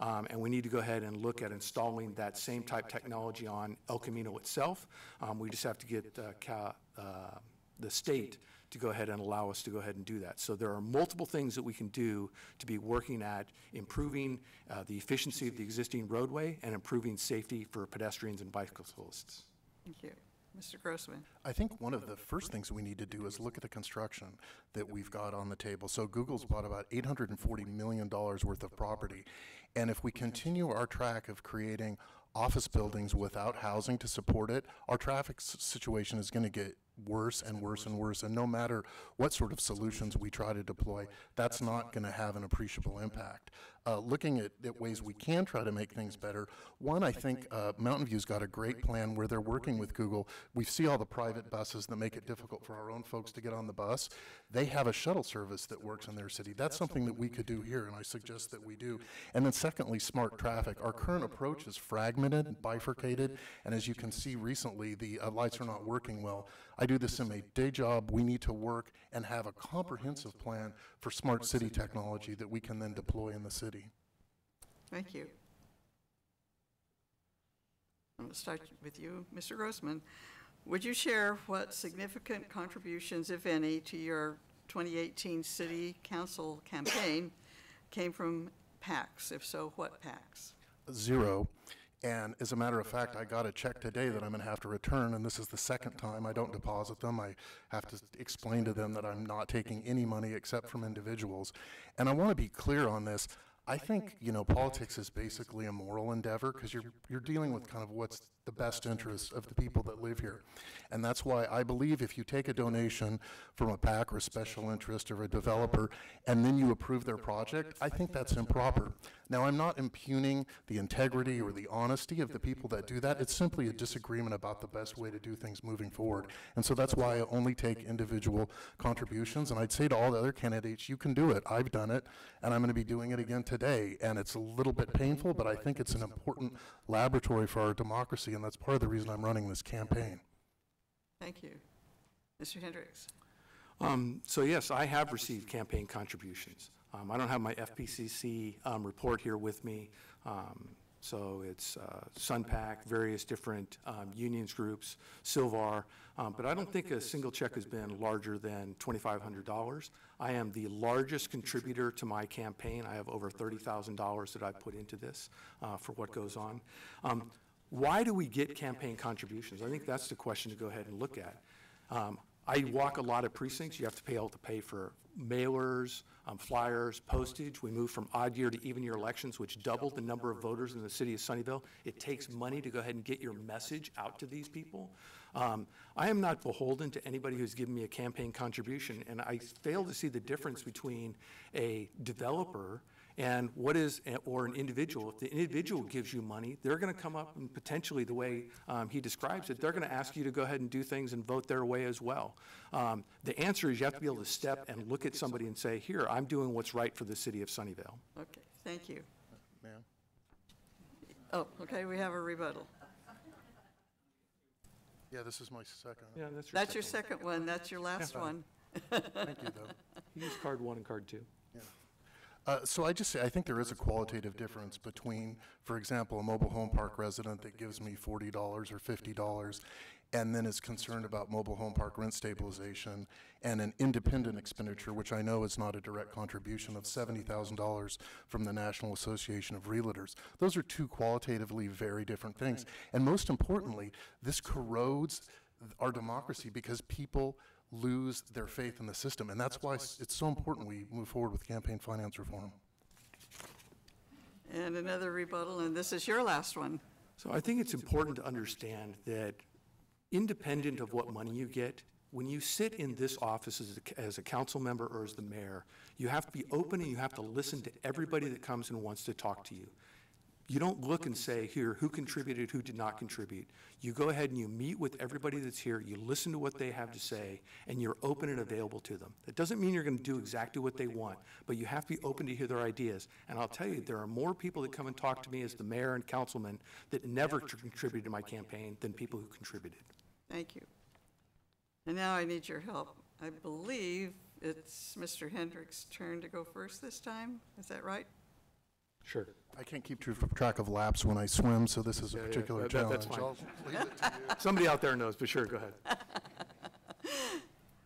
Um, and we need to go ahead and look at installing that same type technology on El Camino itself. Um, we just have to get uh, uh, the state to go ahead and allow us to go ahead and do that. So there are multiple things that we can do to be working at improving uh, the efficiency of the existing roadway and improving safety for pedestrians and bicyclists. Thank you. Mr. Grossman? I think one of the first things we need to do is look at the construction that we've got on the table. So Google's bought about $840 million worth of property. And if we continue our track of creating office buildings without housing to support it, our traffic situation is going to get worse and worse and worse. And no matter what sort of solutions we try to deploy, that's not going to have an appreciable impact. Uh, looking at, at ways we can try to make things better, one, I think uh, Mountain View's got a great plan where they're working with Google. We see all the private buses that make it difficult for our own folks to get on the bus. They have a shuttle service that works in their city. That's something that we could do here, and I suggest that we do. And then secondly, smart traffic. Our current approach is fragmented, and bifurcated, and as you can see recently, the uh, lights are not working well. I do this in my day job. We need to work and have a comprehensive plan for smart city technology that we can then deploy in the city. Thank you. I'm going to start with you, Mr. Grossman. Would you share what significant contributions, if any, to your 2018 city council campaign came from PACs? If so, what PACs? zero. And as a matter of fact, I got a check today that I'm going to have to return, and this is the second time I don't deposit them. I have to explain to them that I'm not taking any money except from individuals. And I want to be clear on this. I think, you know, politics is basically a moral endeavor because you're, you're dealing with kind of what's the best interests of the people that live here. And that's why I believe if you take a donation from a PAC or a special interest or a developer and then you approve their project, I think that's improper. Now, I'm not impugning the integrity or the honesty of the people that do that. It's simply a disagreement about the best way to do things moving forward. And so that's why I only take individual contributions. And I'd say to all the other candidates, you can do it. I've done it, and I'm going to be doing it again today. And it's a little bit painful, but I think it's an important laboratory for our democracy, and that's part of the reason I'm running this campaign. Thank you. Mr. Hendricks? Um, So yes, I have received campaign contributions. Um, I don't have my FPCC um, report here with me. Um, So it's uh, SunPac, various different um, unions groups, Silvar, um, but I don't think a single check has been larger than $2,500. I am the largest contributor to my campaign. I have over $30,000 that I've put into this uh, for what goes on. Why do we get campaign contributions? I think that's the question to go ahead and look at. Um, I walk a lot of precincts. You have to pay, able to pay for mailers, um, flyers, postage. We moved from odd year to even year elections, which doubled the number of voters in the city of Sunnyvale. It takes money to go ahead and get your message out to these people. Um, I am not beholden to anybody who's given me a campaign contribution, and I fail to see the difference between a developer and what is, or an individual, if the individual gives you money, they're gonna come up and potentially, the way um, he describes it, they're gonna ask you to go ahead and do things and vote their way as well. Um, The answer is you have to be able to step and look at somebody and say, here, I'm doing what's right for the city of Sunnyvale. Okay, thank you. Ma'am? Oh, okay, we have a rebuttal. Yeah, this is my second. Yeah, that's your That's your second. second one, that's your last one. (laughs) Thank you, though. You use card one and card two. Uh, So I just say, I think there is a qualitative difference between, for example, a mobile home park resident that gives me forty dollars or fifty dollars and then is concerned about mobile home park rent stabilization and an independent expenditure, which I know is not a direct contribution of seventy thousand dollars from the National Association of Realtors. Those are two qualitatively very different things. And most importantly, this corrodes our democracy because people lose their faith in the system. And that's why s- it's so important we move forward with campaign finance reform. And another rebuttal, and this is your last one. So I think it's important to understand that independent of what money you get, when you sit in this office as a, as a council member or as the mayor, you have to be open and you have to listen to everybody that comes and wants to talk to you. You don't look and say, here, who contributed, who did not contribute. You go ahead and you meet with everybody that's here, you listen to what they have to say, and you're open and available to them. That doesn't mean you're gonna do exactly what they want, but you have to be open to hear their ideas. And I'll tell you, there are more people that come and talk to me as the mayor and councilman that never tr- contributed to my campaign than people who contributed. Thank you. And now I need your help. I believe it's Mr. Hendrick's turn to go first this time, is that right? Sure. I can't keep tr- track of laps when I swim, so this is a Yeah, yeah, particular that- that- that's challenge. fine. I'll leave it to you. (laughs) Somebody out there knows, but sure, go ahead. (laughs)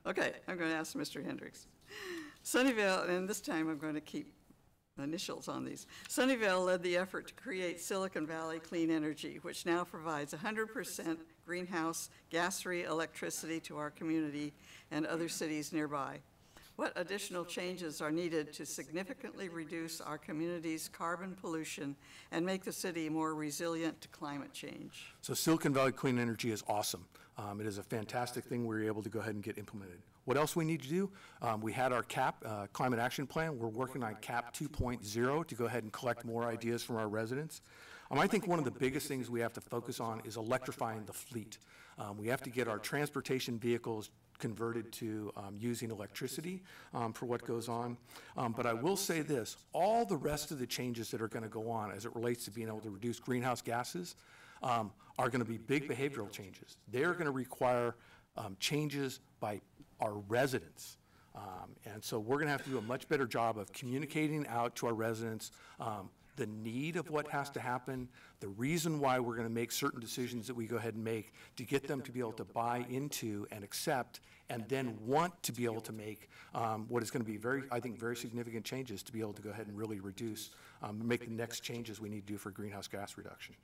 Okay, I'm going to ask Mr. Hendricks. Sunnyvale, and this time I'm going to keep initials on these. Sunnyvale led the effort to create Silicon Valley Clean Energy, which now provides 100% greenhouse gas-free electricity to our community and other cities nearby. What additional changes are needed to significantly reduce our community's carbon pollution and make the city more resilient to climate change? So Silicon Valley Clean Energy is awesome. Um, It is a fantastic thing we were able to go ahead and get implemented. What else we need to do? Um, We had our CAP, uh, Climate Action Plan. We're working on CAP 2.0 to go ahead and collect more ideas from our residents. Um, I think one of the biggest things we have to focus on is electrifying the fleet. Um, We have to get our transportation vehicles converted to um, using electricity um, for what goes on. Um, But I will say this, all the rest of the changes that are going to go on as it relates to being able to reduce greenhouse gases um, are going to be big behavioral changes. They're going to require um, changes by our residents. Um, And so we're going to have to do a much better job of communicating out to our residents um, the need of what has to happen, the reason why we're going to make certain decisions that we go ahead and make to get them to be able to buy into and accept and then want to be able to make um, what is going to be very, I think, very significant changes to be able to go ahead and really reduce, um, make the next changes we need to do for greenhouse gas reduction.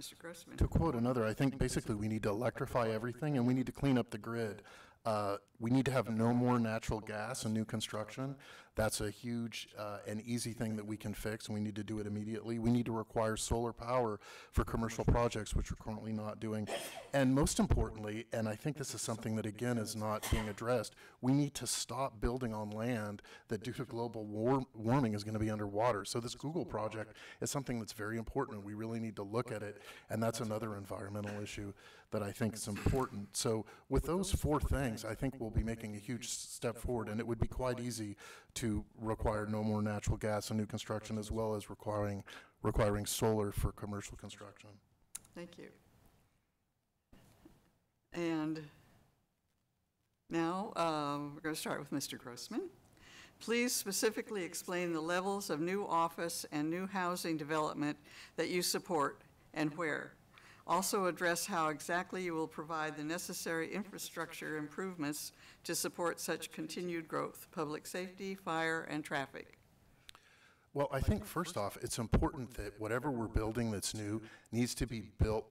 Mr. Grossman? To quote another, I think basically we need to electrify everything and we need to clean up the grid. Uh, We need to have no more natural gas in new construction. That's a huge uh, and easy thing that we can fix, and we need to do it immediately. We need to require solar power for commercial projects, which we're currently not doing. And most importantly, and I think this is something that again is not being addressed, we need to stop building on land that due to global war- warming is going to be underwater. So this Google project is something that's very important, we really need to look at it, and that's another environmental issue that I think is important. So with those four things, I think we'll be making a huge step forward, and it would be quite easy to require no more natural gas in new construction as well as requiring, requiring solar for commercial construction. Thank you. And now, um, we're going to start with Mr. Grossman. Please specifically explain the levels of new office and new housing development that you support and where. Also address how exactly you will provide the necessary infrastructure improvements to support such continued growth, public safety, fire, and traffic. Well, I think first off, it's important that whatever we're building that's new needs to be built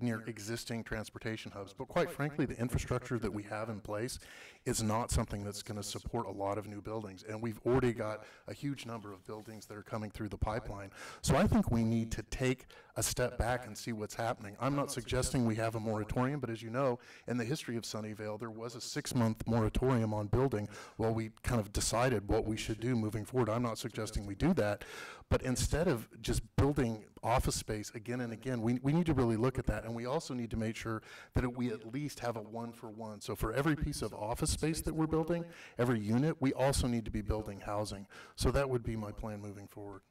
near existing transportation hubs. But quite frankly, the infrastructure that we have in place is not something that's going to support a lot of new buildings. And we've already got a huge number of buildings that are coming through the pipeline. So I think we need to take a step back and see what's happening. I'm not suggesting we have a moratorium, but as you know, in the history of Sunnyvale, there was a six-month moratorium on building while we kind of decided what we should do moving forward. I'm not suggesting we do that, but instead of just building office space again and again, we, we need to really look at that. And we also need to make sure that we at least have a one-for-one. So for every piece of office space that we're building, every unit, we also need to be building housing. So that would be my plan moving forward.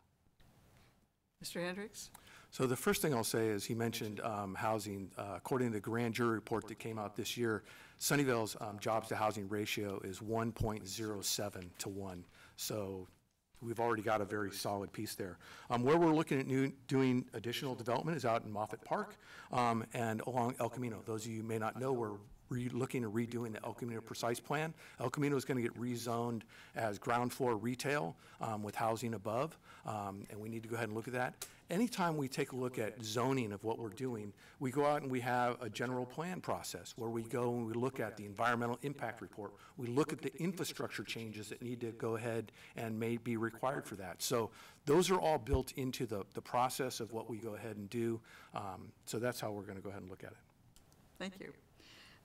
Mr. Hendricks? So the first thing I'll say is, he mentioned um, housing. Uh, According to the grand jury report that came out this year, Sunnyvale's um, jobs-to-housing ratio is 1.07 to 1. So we've already got a very solid piece there. Um, Where we're looking at new, doing additional development is out in Moffett Park um, and along El Camino. Those of you who may not know, we're re, looking at redoing the El Camino Precise Plan. El Camino is going to get rezoned as ground floor retail um, with housing above, um, and we need to go ahead and look at that. Anytime we take a look at zoning of what we're doing, we go out and we have a general plan process where we go and we look at the environmental impact report. We look at the infrastructure changes that need to go ahead and may be required for that. So those are all built into the, the process of what we go ahead and do. Um, So that's how we're going to go ahead and look at it. Thank you.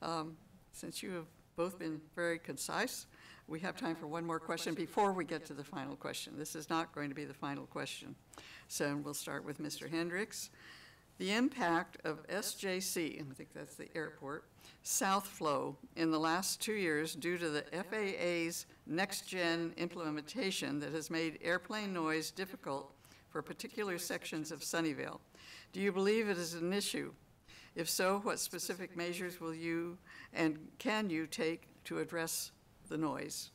Um, Since you have both been very concise, we have time for one more question before we get to the final question. This is not going to be the final question. So we'll start with Mr. Hendricks. The impact of SJC, and I think that's the airport, south flow in the last two years due to the FAA's next-gen implementation that has made airplane noise difficult for particular sections of Sunnyvale. Do you believe it is an issue? If so, what specific measures will you and can you take to address the noise?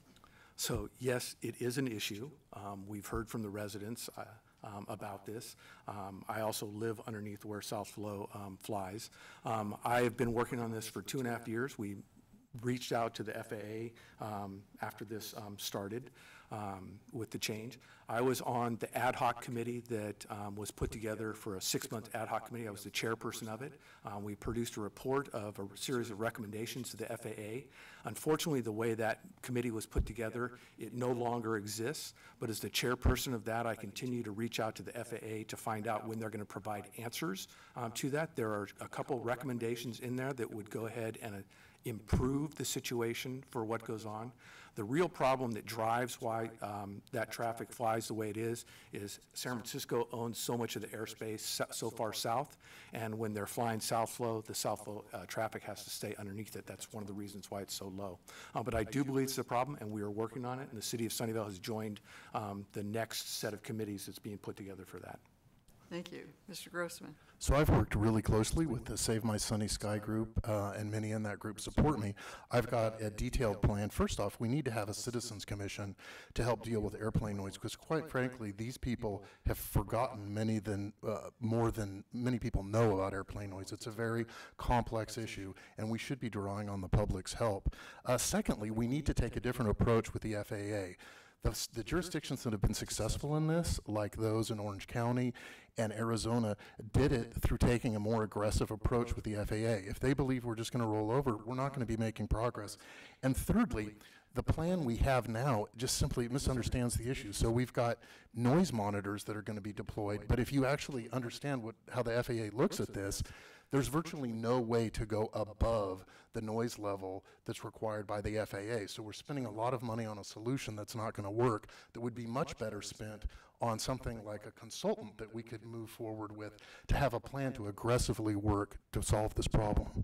So yes, it is an issue. Um, We've heard from the residents uh, um, about this. Um, I also live underneath where South Flow um, flies. Um, I have been working on this for two and a half years. We reached out to the FAA um, after this started um, with the change. I was on the ad hoc committee that um, was put together for a six-month ad hoc committee. I was the chairperson of it. Uh, We produced a report of a series of recommendations to the FAA. Unfortunately, the way that committee was put together, it no longer exists. But as the chairperson of that, I continue to reach out to the FAA to find out when they're going to provide answers um, to that. There are a couple recommendations in there that would go ahead and uh, improve the situation for what goes on. The real problem that drives why um, that traffic flies the way it is, is San Francisco owns so much of the airspace so- so far south, and when they're flying south flow, the south flow uh, traffic has to stay underneath it. That's one of the reasons why it's so low. Uh, But I do believe it's a problem, and we are working on it, and the city of Sunnyvale has joined um, the next set of committees that's being put together for that. Thank you. Mr. Grossman? So I've worked really closely with the Save My Sunny Sky group, uh, and many in that group support me. I've got a detailed plan. First off, we need to have a citizens commission to help deal with airplane noise, because quite frankly, these people have forgotten many than, uh, more than many people know about airplane noise. It's a very complex issue, and we should be drawing on the public's help. Uh, Secondly, we need to take a different approach with the FAA. The The jurisdictions that have been successful in this, like those in Orange County and Arizona, did it through taking a more aggressive approach with the FAA. If they believe we're just going to roll over, we're not going to be making progress. And thirdly, the plan we have now just simply misunderstands the issue. So we've got noise monitors that are going to be deployed, but if you actually understand what, how the FAA looks at this, there's virtually no way to go above the noise level that's required by the FAA. So we're spending a lot of money on a solution that's not going to work, that would be much better spent on something like a consultant that we could move forward with to have a plan to aggressively work to solve this problem.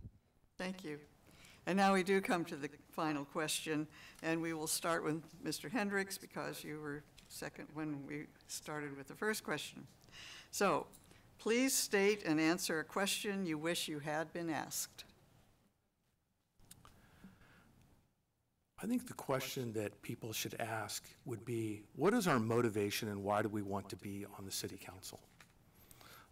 Thank you. And now we do come to the final question, and we will start with Mr. Hendricks because you were second when we started with the first question. So, please state and answer a question you wish you had been asked. I think the question that people should ask would be, what is our motivation and why do we want to be on the city council?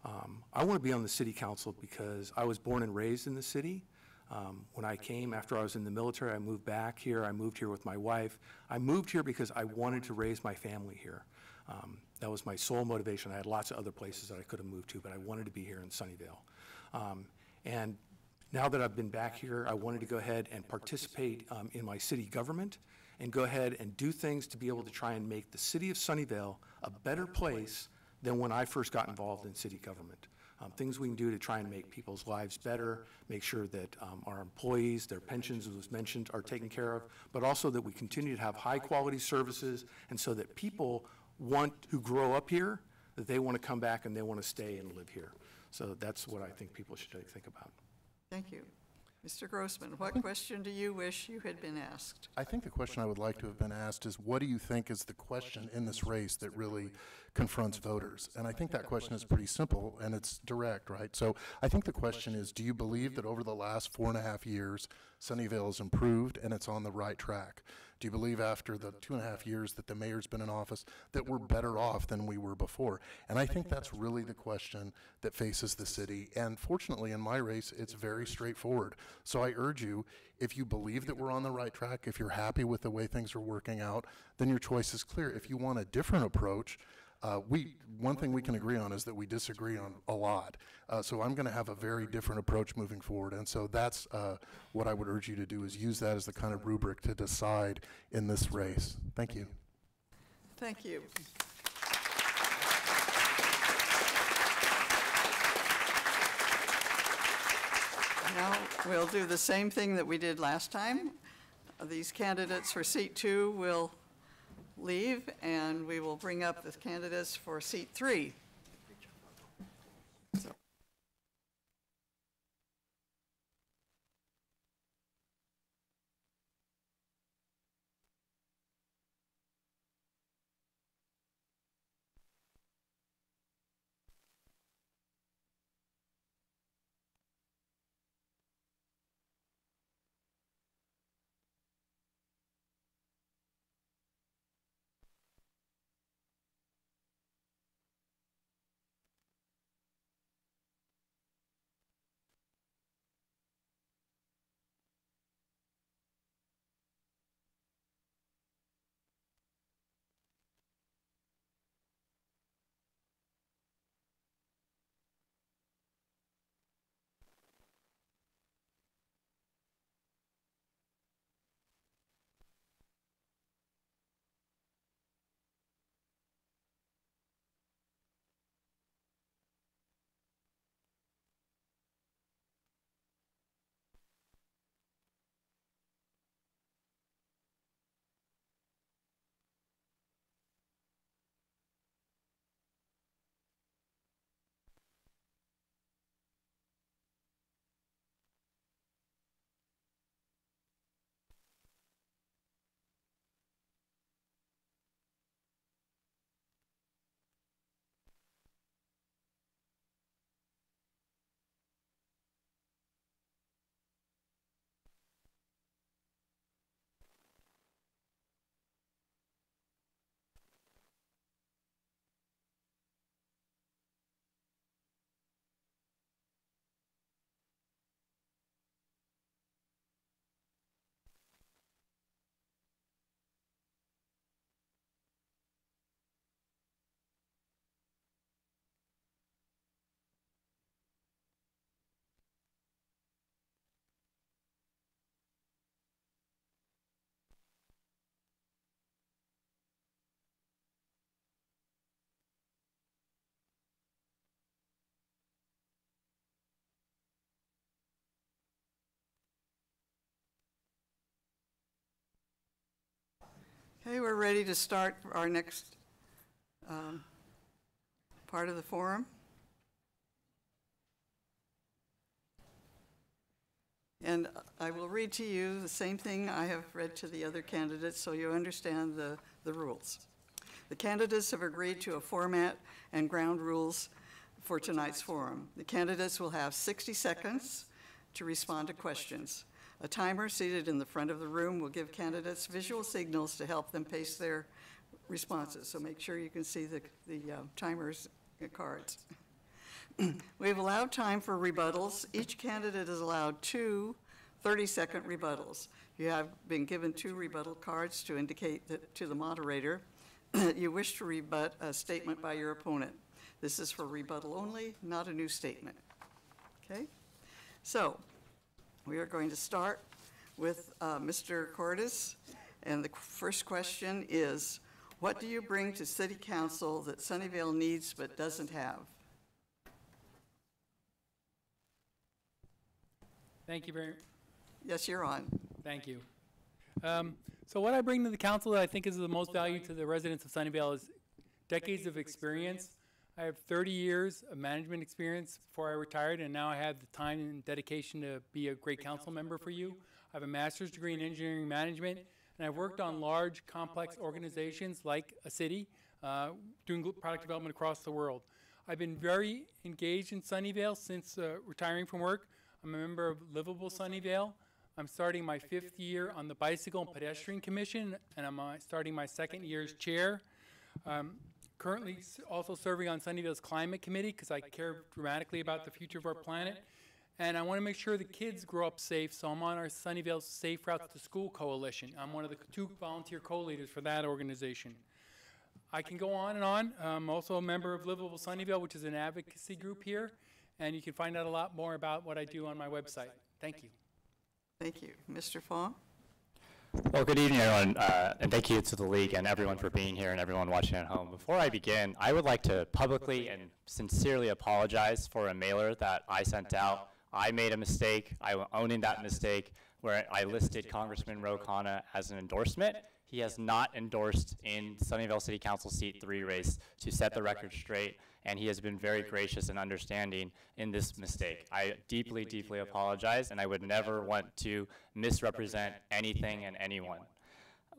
Um, I want to be on the city council because I was born and raised in the city. Um, When I came, after I was in the military, I moved back here. I moved here with my wife. I moved here because I wanted to raise my family here. Um, That was my sole motivation. I had lots of other places that I could have moved to, but I wanted to be here in Sunnyvale. Um, And now that I've been back here, I wanted to go ahead and participate um, in my city government and go ahead and do things to be able to try and make the city of Sunnyvale a better place than when I first got involved in city government. Um, Things we can do to try and make people's lives better, make sure that um, our employees, their pensions, as was mentioned, are taken care of, but also that we continue to have high-quality services, and so that people want, who grow up here, that they want to come back and they want to stay and live here. So that's what I think people should think about. Thank you. Mr. Grossman, what question do you wish you had been asked? I think the question I would like to have been asked is, what do you think is the question in this race that really confronts voters? And I think that question is pretty simple, and it's direct, right? So I think the question is, do you believe that over the last four and a half years, Sunnyvale has improved and it's on the right track? Do you believe after the two and a half years that the mayor's been in office, that we're better off than we were before? And I think that's really the question that faces the city. And fortunately, in my race, it's very straightforward. So I urge you, if you believe that we're on the right track, if you're happy with the way things are working out, then your choice is clear. If you want a different approach, uh, we, one thing we can agree on is that we disagree on a lot. Uh, so I'm going to have a very different approach moving forward. And so that's uh, what I would urge you to do is use that as the kind of rubric to decide in this race. Thank you. Thank you. Now, we'll do the same thing that we did last time. These candidates for seat two will leave, and we will bring up the candidates for seat three. Okay, we're ready to start our next um, part of the forum. And I will read to you the same thing I have read to the other candidates so you understand the, the rules. The candidates have agreed to a format and ground rules for tonight's forum. The candidates will have 60 seconds to respond to questions. A timer seated in the front of the room will give candidates visual signals to help them pace their responses. So make sure you can see the, the uh, timers cards. (clears throat) We have allowed time for rebuttals. Each candidate is allowed two 30-second rebuttals. You have been given two rebuttal cards to indicate that, to the moderator that (clears throat) you wish to rebut a statement by your opponent. This is for rebuttal only, not a new statement. Okay? So, we are going to start with uh, Mr. Cordes, and the first question is, what do you bring to city council that Sunnyvale needs but doesn't have? Thank you very, much. Yes, you're on. thank you. Um, So what I bring to the council that I think is of the most value to the residents of Sunnyvale is decades of experience. I have 30 years of management experience before I retired, and now I have the time and dedication to be a great council member for you. I have a master's degree in engineering management, and I've worked on large, complex organizations like a city, uh, doing product development across the world. I've been very engaged in Sunnyvale since uh, retiring from work. I'm a member of Livable Sunnyvale. I'm starting my fifth year on the Bicycle and Pedestrian Commission, and I'm uh, starting my second year as chair. Um, Currently also serving on Sunnyvale's Climate Committee, because I care dramatically about the future of our planet. And I want to make sure the kids grow up safe, so I'm on our Sunnyvale Safe Routes to School Coalition. I'm one of the two volunteer co-leaders for that organization. I can go on and on. I'm also a member of Livable Sunnyvale, which is an advocacy group here, and you can find out a lot more about what I do on my website. Thank you. Thank you. Mr. Fong? Well, good evening, everyone, uh, and thank you to the league and everyone for being here and everyone watching at home. Before I begin, I would like to publicly and sincerely apologize for a mailer that I sent out. I made a mistake. I'm owning that mistake where I listed Congressman Ro Khanna as an endorsement. He has not endorsed in Sunnyvale City Council seat three race to set the record straight, and he has been very gracious and understanding in this mistake. I deeply, deeply apologize, and I would never want to misrepresent anything and anyone.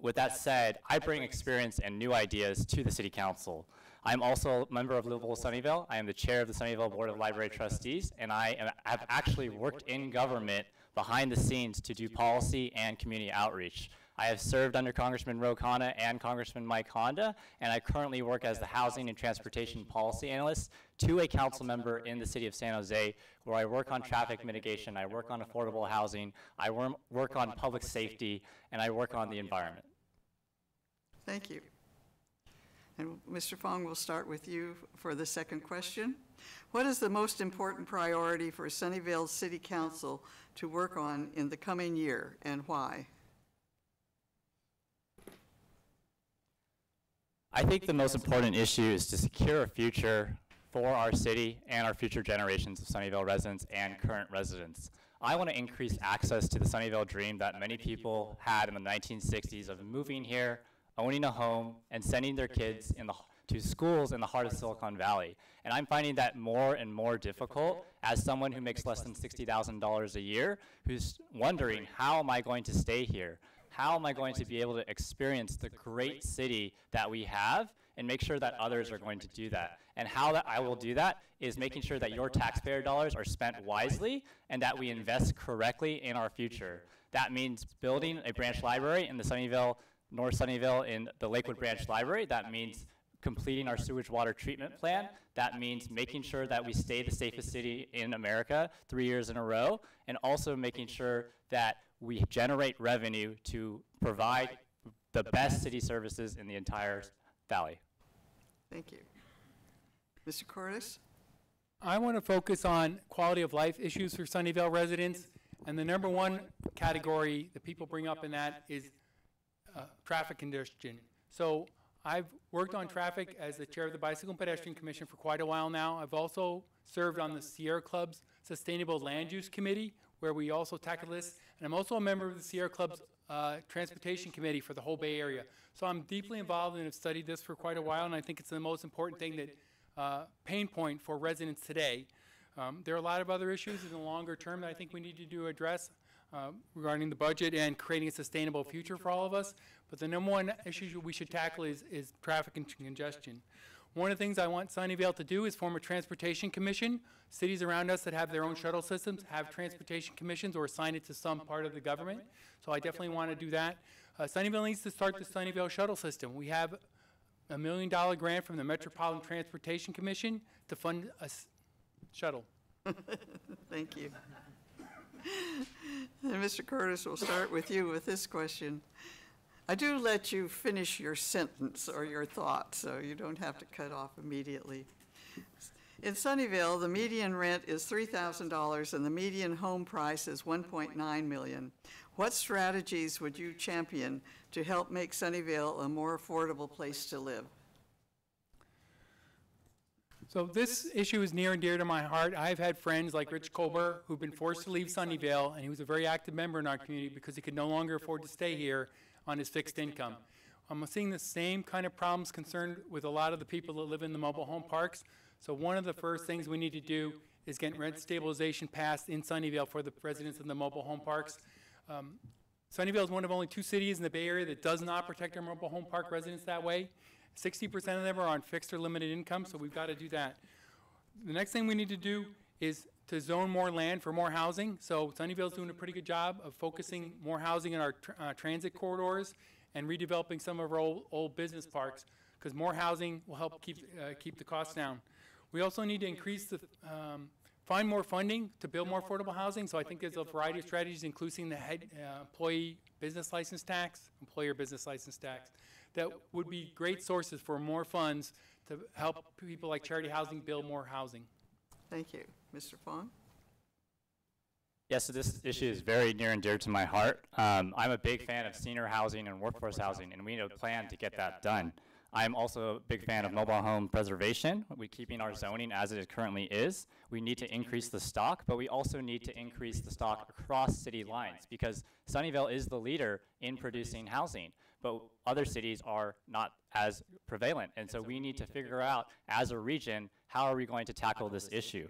With that said, I bring experience and new ideas to the City Council. I'm also a member of Livable Sunnyvale. I am the chair of the Sunnyvale Board of Library Trustees, and I have actually worked in government behind the scenes to do policy and community outreach. I have served under Congressman Ro Khanna and Congressman Mike Honda, and I currently work as the Housing and Transportation Policy Analyst to a council member in the city of San Jose, where I work on traffic mitigation, I work on affordable housing, I work on public safety, and I work on the environment. Thank you. And Mr. Fong, we'll start with you for the second question. What is the most important priority for Sunnyvale City Council to work on in the coming year, and why? I think the most important issue is to secure a future for our city and our future generations of Sunnyvale residents and current residents. I want to increase access to the Sunnyvale dream that many people had in the 1960s of moving here, owning a home, and sending their kids in the, to schools in the heart of Silicon Valley. And I'm finding that more and more difficult as someone who makes less than $60,000 a year, who's wondering, how am I going to stay here? How am I going to be able to experience the great city that we have and make sure that others are going to do that? And how that I will do that is making sure that your taxpayer dollars are spent wisely and that we invest correctly in our future. That means building a branch library in the Sunnyvale, North Sunnyvale in the Lakewood Branch Library. That means completing our sewage water treatment plan. That means making sure that we stay the safest city in America three years in a row, and also making sure that we generate revenue to provide the best city services in the entire valley. Thank you. Mr. Cordes? I want to focus on quality of life issues for Sunnyvale residents, and the number one category that people bring up in that is uh, traffic congestion. So I've worked on traffic as the chair of the Bicycle and Pedestrian Commission for quite a while now. I've also served on the Sierra Club's Sustainable Land Use Committee, where we also tackle this, and I'm also a member of the Sierra Club's uh, Transportation Committee for the whole Bay Area. So I'm deeply involved and have studied this for quite a while, and I think it's the most important thing that uh, pain point for residents today. Um, there are a lot of other issues in the longer term that I think we need to do address uh, regarding the budget and creating a sustainable future for all of us. But the number one issue we should tackle is, is traffic and congestion. One of the things I want Sunnyvale to do is form a transportation commission. Cities around us that have their own shuttle systems have transportation commissions or assign it to some part of the government. So I definitely want to do that. Uh, Sunnyvale needs to start the Sunnyvale shuttle system. We have a million dollar grant from the Metropolitan Transportation Commission to fund a shuttle. (laughs) Thank you. (laughs) And Mr. Curtis, we'll start with you with this question. I do let you finish your sentence or your thought, so you don't have to cut off immediately. In Sunnyvale, the median rent is $3,000 and the median home price is 1.9 million. What strategies would you champion to help make Sunnyvale a more affordable place to live? So this issue is near and dear to my heart. I've had friends like Rich Colbert who've been forced to leave Sunnyvale, and he was a very active member in our community because he could no longer afford to stay here on his fixed income. I'm seeing the same kind of problems concerned with a lot of the people that live in the mobile home parks. So one of the first things we need to do is get rent stabilization passed in Sunnyvale for the residents in the mobile home parks. Um, Sunnyvale is one of only two cities in the Bay Area that does not protect our mobile home park residents that way. Sixty percent of them are on fixed or limited income, so we've got to do that. The next thing we need to do is to zone more land for more housing. So Sunnyvale's doing a pretty good job of focusing more housing in our tr- uh, transit corridors and redeveloping some of our old, old business parks, because more housing will help keep, uh, keep the costs down. We also need to increase the, um, find more funding to build more affordable housing. So I think there's a variety of strategies, including the head, uh, employee business license tax, employer business license tax, that would be great sources for more funds to help people like Charity Housing build more housing. Thank you. Mr. Fong? Yes, so this issue is very near and dear to my heart. Um, I'm a big fan of senior housing and workforce housing, and we need a plan to get that done. I'm also a big fan of mobile home preservation. We're keeping our zoning as it currently is. We need to increase the stock, but we also need to increase the stock across city lines because Sunnyvale is the leader in producing housing, but other cities are not as prevalent. And so we need to figure out, as a region, how are we going to tackle this issue?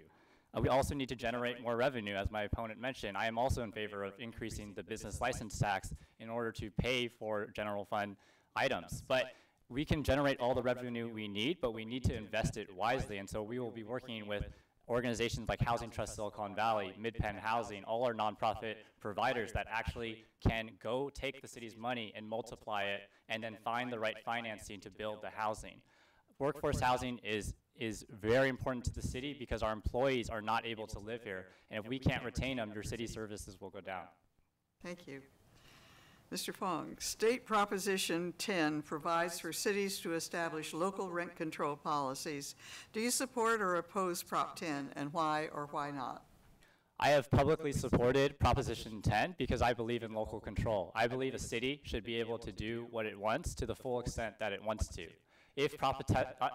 Uh, we also need to generate more revenue, as my opponent mentioned. I am also in favor of increasing the business license tax in order to pay for general fund items. But we can generate all the revenue we need, but we need to invest it wisely. And so we will be working with organizations like Housing Trust Silicon Valley, Midpen Housing, all our nonprofit providers that actually can go take the city's money and multiply it and then find the right financing to build the housing. Workforce housing is is very important to the city because our employees are not able to live here. And if we can't retain them, your city services will go down. Thank you. Mr. Fong, State Proposition 10 provides for cities to establish local rent control policies. Do you support or oppose Prop 10, and why or why not? I have publicly supported Proposition 10 because I believe in local control. I believe a city should be able to do what it wants to the full extent that it wants to. If, uh,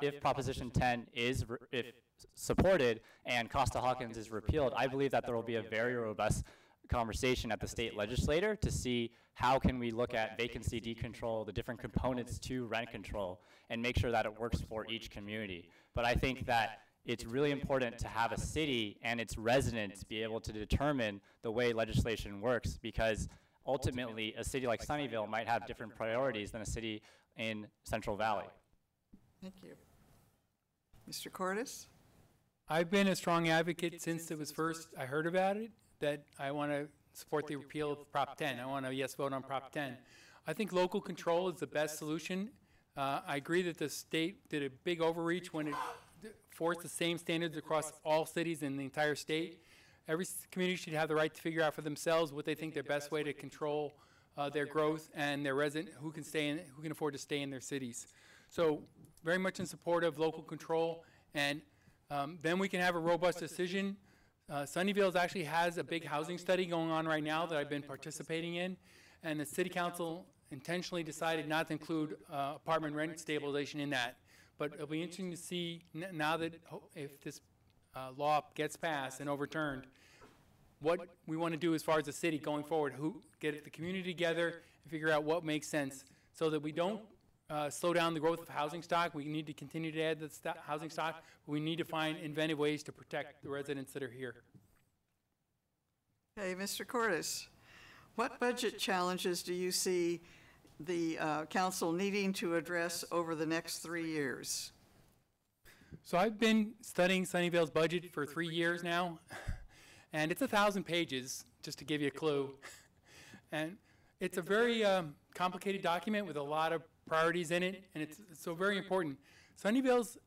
if Proposition 10 is if supported and Costa-Hawkins is repealed, I believe that there will be a very robust conversation at the state legislature to see how can we look at vacancy decontrol, the different components to rent control, and make sure that it works for each community. But I think that it's really important to have a city and its residents be able to determine the way legislation works because ultimately a city like Sunnyvale might have different priorities than a city in Central Valley. Thank you. Mr. Cordes? I've been a strong advocate since it was first, I heard about it, that I want to support the repeal of Prop 10. I want a yes vote on Prop 10. I think local control is the best solution. Uh, I agree that the state did a big overreach when it forced the same standards across all cities in the entire state. Every community should have the right to figure out for themselves what they think their best way to control uh, their growth and their resident, who can stay in, who can afford to stay in their cities. So very much in support of local control, and um, then we can have a robust decision. Uh, Sunnyvale actually has a big housing study going on right now that I've been participating in, and the city council intentionally decided not to include uh, apartment rent stabilization in that. But it'll be interesting to see now that if this uh, law gets passed and overturned, what we want to do as far as the city going forward, who, get the community together and figure out what makes sense, so that we don't uh, slow down the growth of housing stock. We need to continue to add the sto- housing stock. We need to find inventive ways to protect the residents that are here. Okay, Mr. Cordes, what budget challenges do you see the uh, council needing to address over the next three years? So I've been studying Sunnyvale's budget for three years now, and it's a thousand pages, just to give you a clue. And it's a very um, complicated document with a lot of priorities in it, and it's it's so very important. Sunnyvale's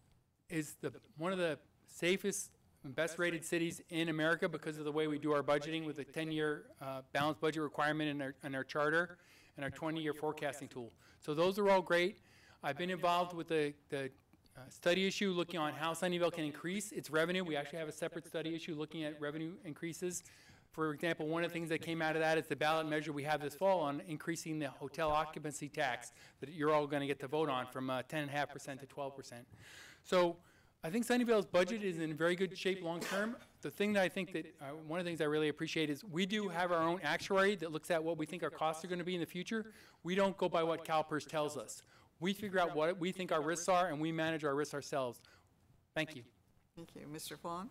is the, one of the safest and best-rated cities in America because of the way we do our budgeting with a 10-year uh, balanced budget requirement in our, in our charter and our 20-year forecasting tool. So those are all great. I've been involved with the, the uh, study issue looking on how Sunnyvale can increase its revenue. We actually have a separate study issue looking at revenue increases. For example, one of the things that came out of that is the ballot measure we have this fall on increasing the hotel occupancy tax that you're all going to get to vote on from uh, 10.5% to 12%. So I think Sunnyvale's budget is in very good shape long-term. The thing that I think that, uh, one of the things I really appreciate is we do have our own actuary that looks at what we think our costs are going to be in the future. We don't go by what CalPERS tells us. We figure out what we think our risks are, and we manage our risks ourselves. Thank you. Thank you. Mr. Fong?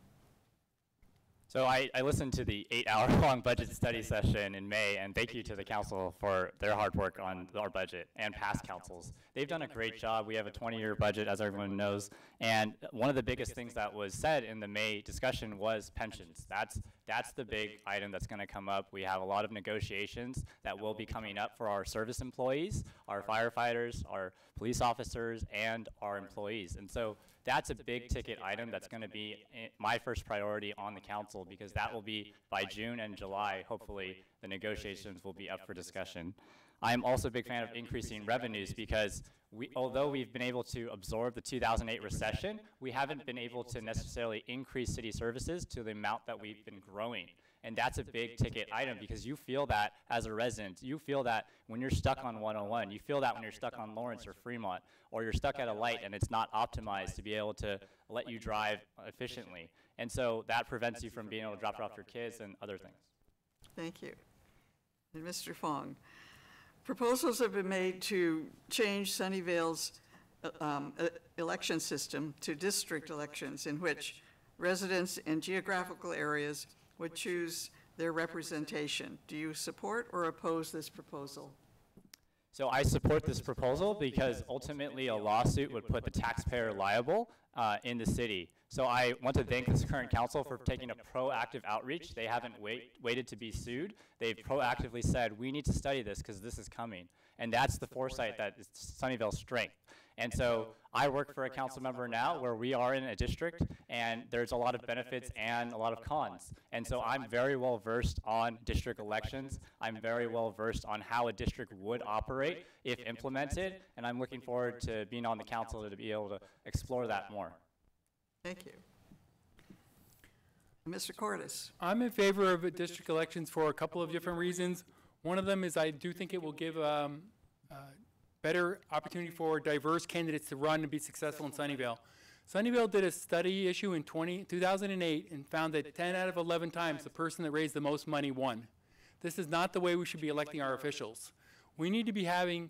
So I, I listened to the eight-hour-long (laughs) budget study session in May, and thank you to the council for their hard work on our budget and past councils. They've done a great job. We have a 20-year budget, as everyone knows, and one of the biggest things that was said in the May discussion was pensions. That's that's the big item that's going to come up. We have a lot of negotiations that will be coming up for our service employees, our firefighters, our police officers, and our employees. And so that's a big ticket item that's going to be my first priority on the council because that will be by June and July, hopefully, the negotiations will be up for discussion. I'm also a big fan of increasing revenues because we, although we've been able to absorb the 2008 recession, we haven't been able to necessarily increase city services to the amount that we've been growing. And that's a big ticket item because you feel that as a resident. You feel that when you're stuck on 101. You feel that when you're stuck on Lawrence or Fremont, or you're stuck at a light and it's not optimized to be able to let you drive efficiently. And so that prevents you from being able to drop off your kids and other things. Thank you. And Mr. Fong, proposals have been made to change Sunnyvale's uh, um, election system to district elections in which residents in geographical areas would choose their representation. Do you support or oppose this proposal? So I support this proposal because ultimately a lawsuit would put the taxpayer liable uh, in the city. So I want to thank this current council for taking a proactive outreach. They haven't wait, waited to be sued. They've proactively said, we need to study this because this is coming. And that's the foresight that is Sunnyvale's strength. And so I work for a council member now where we are in a district and there's a lot of benefits and a lot of cons. And so I'm very well versed on district elections. I'm very well versed on how a district would operate if implemented. And I'm looking forward to being on the council to be able to explore that more. Thank you. Mr. Cordes? I'm in favor of district elections for a couple of different reasons. One of them is I do think it will give um, uh, better opportunity for diverse candidates to run and be successful in Sunnyvale. Sunnyvale did a study issue in 20, 2008 and found that 10 out of 11 times the person that raised the most money won. This is not the way we should be electing our officials. We need to be having,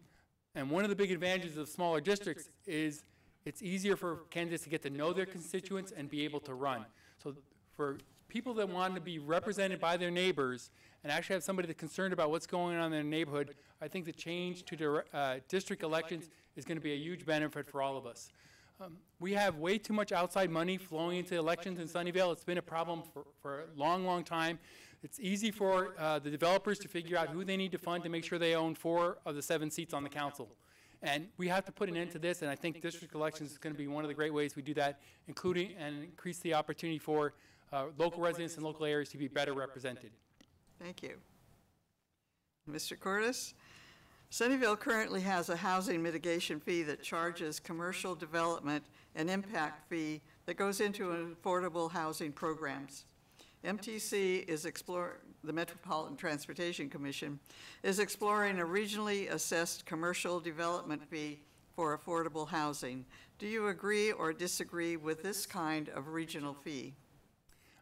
and one of the big advantages of smaller districts is it's easier for candidates to get to know their constituents and be able to run. So for people that want to be represented by their neighbors and actually have somebody that's concerned about what's going on in their neighborhood, I think the change to uh, district elections is going to be a huge benefit for all of us. Um, we have way too much outside money flowing into elections in Sunnyvale. It's been a problem for, for a long, long time. It's easy for uh, the developers to figure out who they need to fund to make sure they own four of the seven seats on the council. And we have to put an end to this, and I think district elections is going to be one of the great ways we do that, including and increase the opportunity for uh, local residents and local areas to be better represented. Thank you. Mr. Cordes? Sunnyvale currently has a housing mitigation fee that charges commercial development an impact fee that goes into affordable housing programs. MTC is exploring, the Metropolitan Transportation Commission, is exploring a regionally assessed commercial development fee for affordable housing. Do you agree or disagree with this kind of regional fee?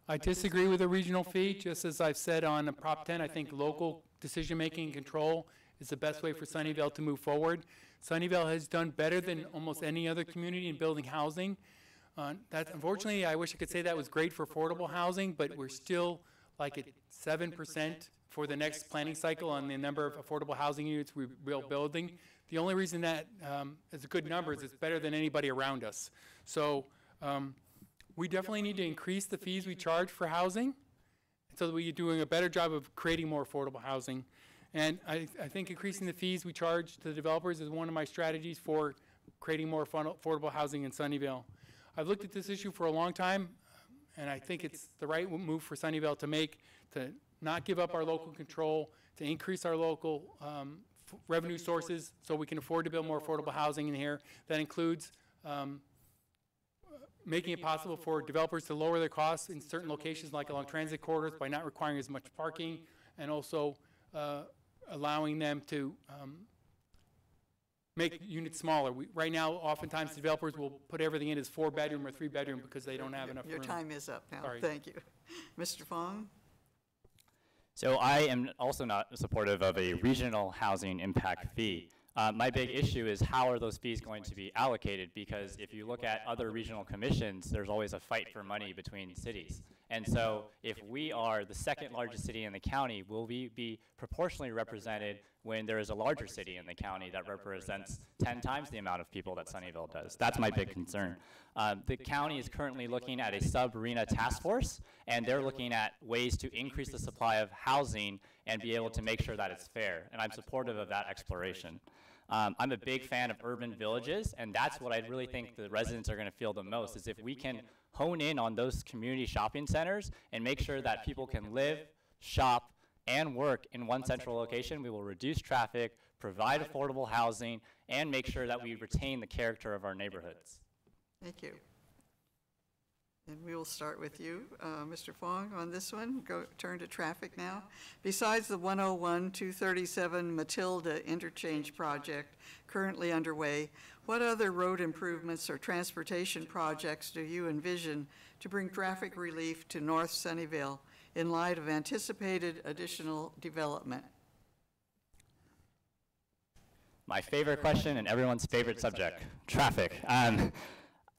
I disagree with the regional fee, just as I've said on Prop 10, I think local decision-making and control is the best way for Sunnyvale to move forward. Sunnyvale has done better than almost any other community in building housing. Uh, That, unfortunately, I wish I could say that was great for affordable housing, but we're still like at seven percent for the next planning cycle on the number of affordable housing units we- we're building. The only reason that um, is a good number is it's better than anybody around us. So um, we definitely need to increase the fees we charge for housing so that we're doing a better job of creating more affordable housing. And I, I think increasing the fees we charge to the developers is one of my strategies for creating more afford- affordable housing in Sunnyvale. I've looked at this issue for a long time, and I think it's the right move for Sunnyvale to make, to not give up our local control, to increase our local um, revenue sources so we can afford to build more affordable housing in here. That includes um, making it possible for developers to lower their costs in certain locations like along transit corridors by not requiring as much parking and also uh, allowing them to um, make units smaller. We- Right now, oftentimes developers will put everything in as four-bedroom or three-bedroom because they don't have enough room. Your time is up now. Sorry. Thank you. Mr. Fong? So I am also not supportive of a regional housing impact fee. Uh, my big issue is how are those fees going to be allocated? Because if you look at other regional commissions, there's always a fight for money between cities. And so if we are the second largest city in the county, will we be proportionally represented when there is a larger city in the county that represents 10 times the amount of people that Sunnyvale does? That's my big concern. Um, the county is currently looking at a sub-arena task force, and they're looking at ways to increase the supply of housing and be able to make sure that it's fair. And I'm supportive of that exploration. Um, I'm a big fan of urban villages, and that's what I really think the residents are going to feel the most, is if we can hone in on those community shopping centers and make sure that people can live, shop, and work in one central location, we will reduce traffic, provide affordable housing, and make sure that we retain the character of our neighborhoods. Thank you. And we will start with you, uh, Mr. Fong, on this one. Go, turn to traffic now. Besides the 101, 237 Mathilda interchange project currently underway, what other road improvements or transportation projects do you envision to bring traffic relief to North Sunnyvale in light of anticipated additional development? My favorite question and everyone's favorite subject, traffic. Um,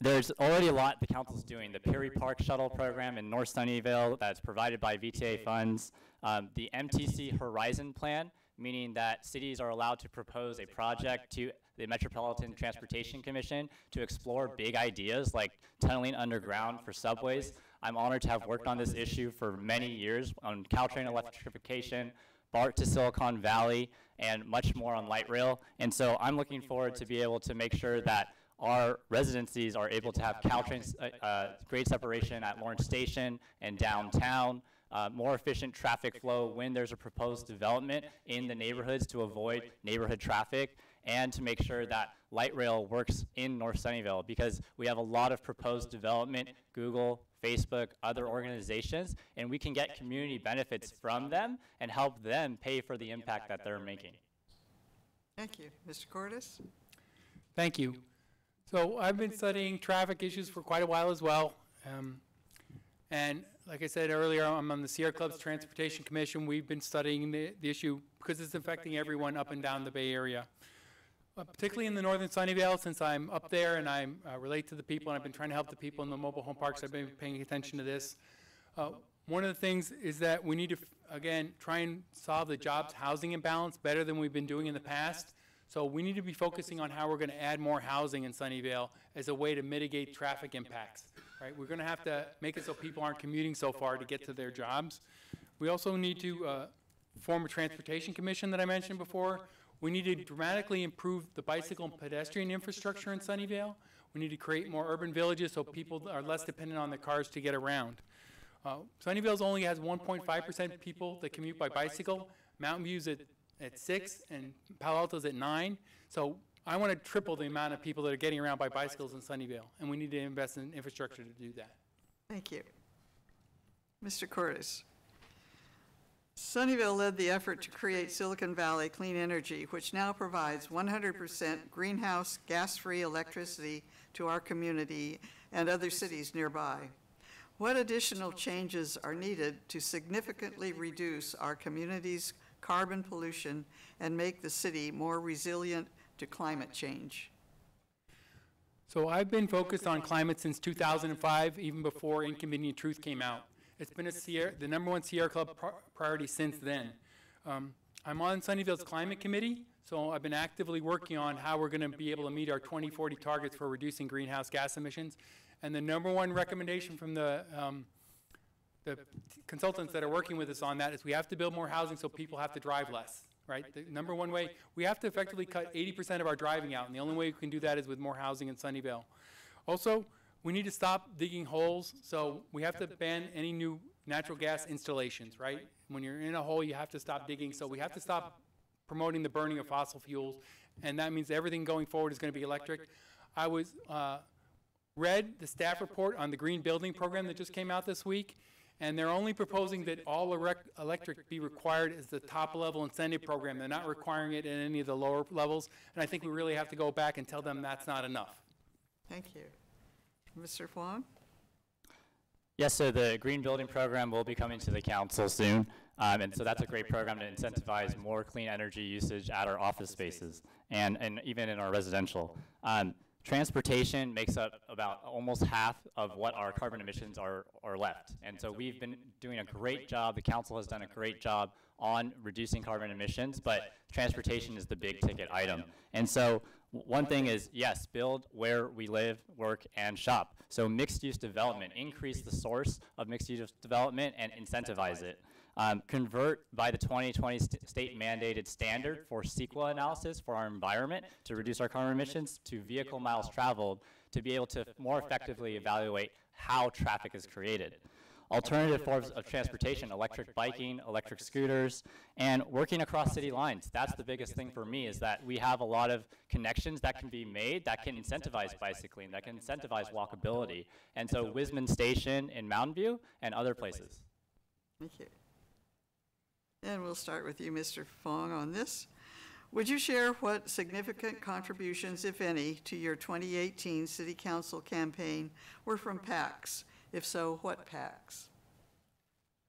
there's already a lot the council's doing. The Peery Park Shuttle Program in North Sunnyvale that's provided by VTA funds. Um, the MTC Horizon Plan, meaning that cities are allowed to propose a project to the Metropolitan Transportation Commission to explore big ideas like tunneling underground for subways. I'm honored to have worked on this issue for many years on Caltrain electrification, BART to Silicon Valley, and much more on light rail. And so I'm looking forward to be able to make sure that our residencies are able to have Caltrain uh, uh, grade separation at Lawrence Station and downtown, uh, more efficient traffic flow when there's a proposed development in the neighborhoods to avoid neighborhood traffic, and to make sure that light rail works in North Sunnyvale because we have a lot of proposed development, Google, Facebook, other organizations, and we can get community benefits from them and help them pay for the impact that they're making. Thank you. Mr. Cordes? Thank you. So I've been studying traffic issues for quite a while as well. Um, And like I said earlier, I'm on the Sierra Club's Transportation Commission. We've been studying the, the issue because it's affecting everyone up and down the Bay Area. Uh, Particularly in the northern Sunnyvale, since I'm up there and I uh, relate to the people and I've been trying to help the people in the mobile home parks, I've been paying attention to this. Uh, One of the things is that we need to, again, try and solve the jobs housing imbalance better than we've been doing in the past. So we need to be focusing on how we're going to add more housing in Sunnyvale as a way to mitigate traffic impacts, right? We're going to have to make it so people aren't commuting so far to get to their jobs. We also need to uh, form a transportation commission that I mentioned before. We need to dramatically improve the bicycle and pedestrian infrastructure in Sunnyvale. We need to create more urban villages so people are less dependent on their cars to get around. Uh, Sunnyvale's only has 1.5% people that commute by bicycle. Mountain View's at, at six, and Palo Alto's at nine. So I want to triple the amount of people that are getting around by bicycles in Sunnyvale, and we need to invest in infrastructure to do that. Thank you. Mr. Cordes? Sunnyvale led the effort to create Silicon Valley Clean Energy, which now provides 100% greenhouse gas-free electricity to our community and other cities nearby. What additional changes are needed to significantly reduce our community's carbon pollution and make the city more resilient to climate change? So I've been focused on climate since 2005, even before Inconvenient Truth came out. It's been a Sierra, the number one Sierra Club pri- priority since then. Um, I'm on Sunnyvale's Climate Committee, so I've been actively working on how we're going to be able to meet our 2040 targets for reducing greenhouse gas emissions. And the number one recommendation from the, um, the consultants that are working with us on that is we have to build more housing so people have to drive less, right? The number one way, we have to effectively cut 80% of our driving out, and the only way we can do that is with more housing in Sunnyvale. Also, we need to stop digging holes, so we have to ban any new natural gas installations, right? When you're in a hole, you have to stop digging, so we have to stop promoting the burning of fossil fuels, and that means everything going forward is going to be electric. I was uh, read the staff report on the green building program that just came out this week, and they're only proposing that all electric be required as the top-level incentive program. They're not requiring it in any of the lower levels, and I think we really have to go back and tell them that's not enough. Thank you. Mr. Fong? Yes, so the green building program will be coming to the council soon. Um, and so that's a great program to incentivize more clean energy usage at our office spaces and, and even in our residential. Um, transportation makes up about almost half of what our carbon emissions are, are left. And so we've been doing a great job, the council has done a great job on reducing carbon emissions, but transportation is the big ticket item. And so one thing is, yes, build where we live, work, and shop. So mixed-use development, increase the source of mixed-use development and incentivize it. Um, convert by the 2020 st- state mandated standard for CEQA analysis for our environment to reduce our carbon emissions to vehicle miles traveled to be able to more effectively evaluate how traffic is created. Alternative forms of transportation, electric biking, electric scooters, and working across city lines. That's the biggest thing for me is that we have a lot of connections that can be made that can incentivize bicycling, that can incentivize walkability. And so Whisman Station in Mountain View and other places. Thank you. And we'll start with you, Mr. Fong, on this. Would you share what significant contributions, if any, to your 2018 city council campaign were from PACs? If so, what PACs?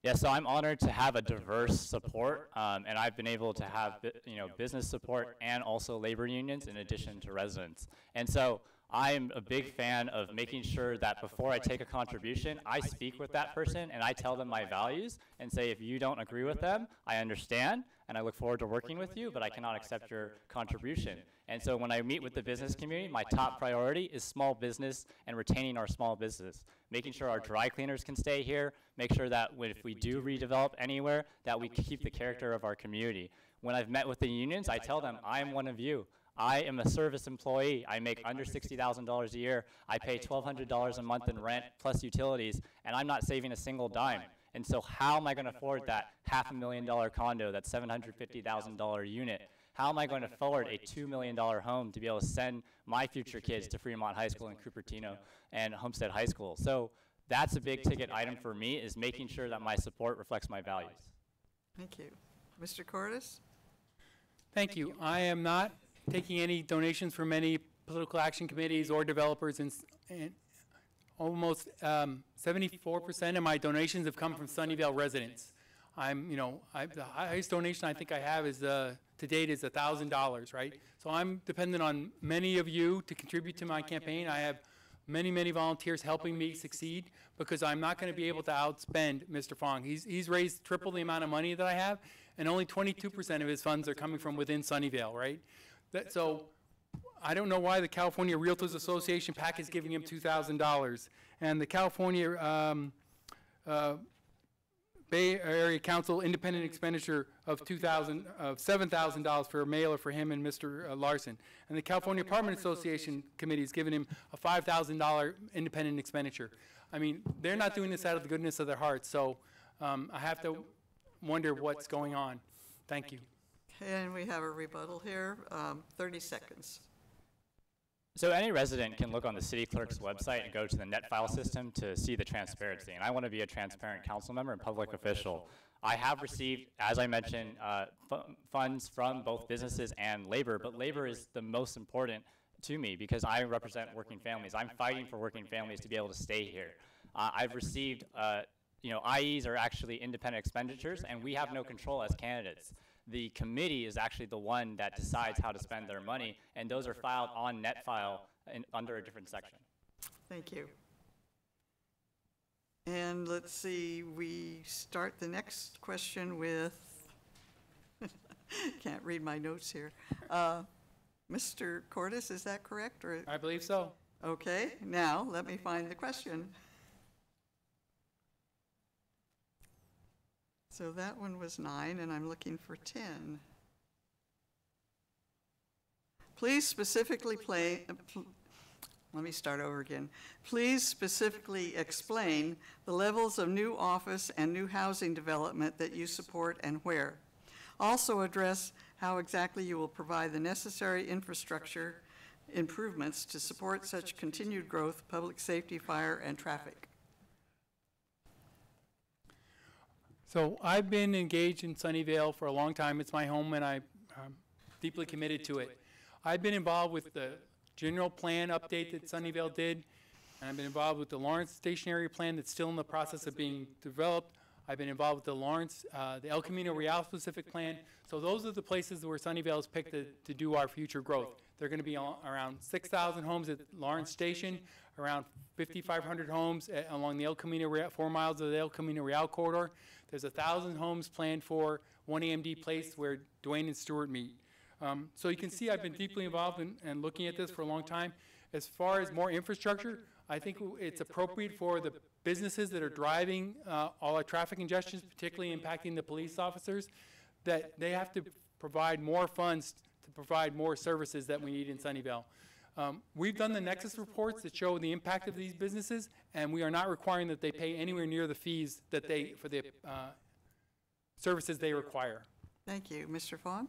Yeah, so I'm honored to have a diverse support, um, and I've been able to have, you know, business support and also labor unions in addition to residents. And so I'm a big fan of making sure that before I take a contribution, I speak with that person and I tell them my values and say, if you don't agree with them, I understand and I look forward to working with you, but I cannot accept your contribution. And so when I meet with the business community, my top priority is small business and retaining our small business, making sure our dry cleaners can stay here, make sure that if we do redevelop anywhere, that we keep the character of our community. When I've met with the unions, I tell them, I am one of you. I am a service employee. I make under $60,000 a year. I pay $1,200 a month in rent plus utilities, and I'm not saving a single dime. And so how am I going to afford that half a million dollar condo, that $750,000 unit? How am I going to afford a $2 million home to be able to send my future kids to Fremont High School and Cupertino and Homestead High School? So that's a big ticket item for me is making sure that my support reflects my values. Thank you. Mr. Cordes? Thank you. I am not taking any donations from any political action committees or developers, and, and almost um, 74% of my donations have come from Sunnyvale residents. I'm, you know, I, the highest donation I think I have is, uh, to date is $1,000, right? So I'm dependent on many of you to contribute to my campaign. I have many, many volunteers helping me succeed because I'm not going to be able to outspend Mr. Fong. He's, he's raised triple the amount of money that I have, and only 22% of his funds are coming from within Sunnyvale, right? That, so I don't know why the California Realtors Association PAC is giving him $2,000, and the California um, uh, Bay Area Council independent expenditure of 2,000, of $7,000 for a mailer for him and Mr. Larsson. And the California Apartment Association Committee is giving him a $5,000 independent expenditure. I mean, they're not doing this out of the goodness of their hearts, so um, I have to wonder what's going on. Thank you. And we have a rebuttal here, um, 30 seconds. So any resident can look on the city clerk's website and go to the NetFile system to see the transparency. And I want to be a transparent council member and public official. I have received, as I mentioned, uh, fu- funds from both businesses and labor, but labor is the most important to me because I represent working families. I'm fighting for working families to be able to stay here. Uh, I've received, uh, you know, IEs are actually independent expenditures, and we have no control as candidates the committee is actually the one that decides how to spend their money, and those are filed on NetFile in, under a different section. Thank you. And let's see, we start the next question with, (laughs) can't read my notes here. Uh, Mr. Cordes, is that correct, or, I believe so. okay, now, let me find the question. So that one was nine, and I'm looking for 10. Please specifically play, uh, pl- let me start over again. Please specifically explain the levels of new office and new housing development that you support and where. Also address how exactly you will provide the necessary infrastructure improvements to support such continued growth, public safety, fire, and traffic? So I've been engaged in Sunnyvale for a long time. It's my home, and I'm deeply committed to it. I've been involved with the general plan update that Sunnyvale did, and I've been involved with the Lawrence Station Area plan that's still in the process of being developed. I've been involved with the Lawrence, uh, the El Camino Real specific plan. So those are the places where Sunnyvale has picked to, to do our future growth. They're going to be around 6,000 homes at Lawrence Station, around 5,500 homes a- along the El Camino Real, four miles of the El Camino Real corridor. There's a thousand homes planned for one AMD Place where DeGuigne and Stewart meet. Um, so you can see I've been deeply involved in, and looking at this for a long time. As far as more infrastructure, I think it's appropriate for the businesses that are driving uh, all our traffic congestions, particularly impacting the police officers, that they have to provide more funds to provide more services that we need in Sunnyvale. Um, We've done the Nexus reports that show the impact of these businesses, and we are not requiring that they pay anywhere near the fees that they, for the uh, services they require. Thank you. Mr. Fong?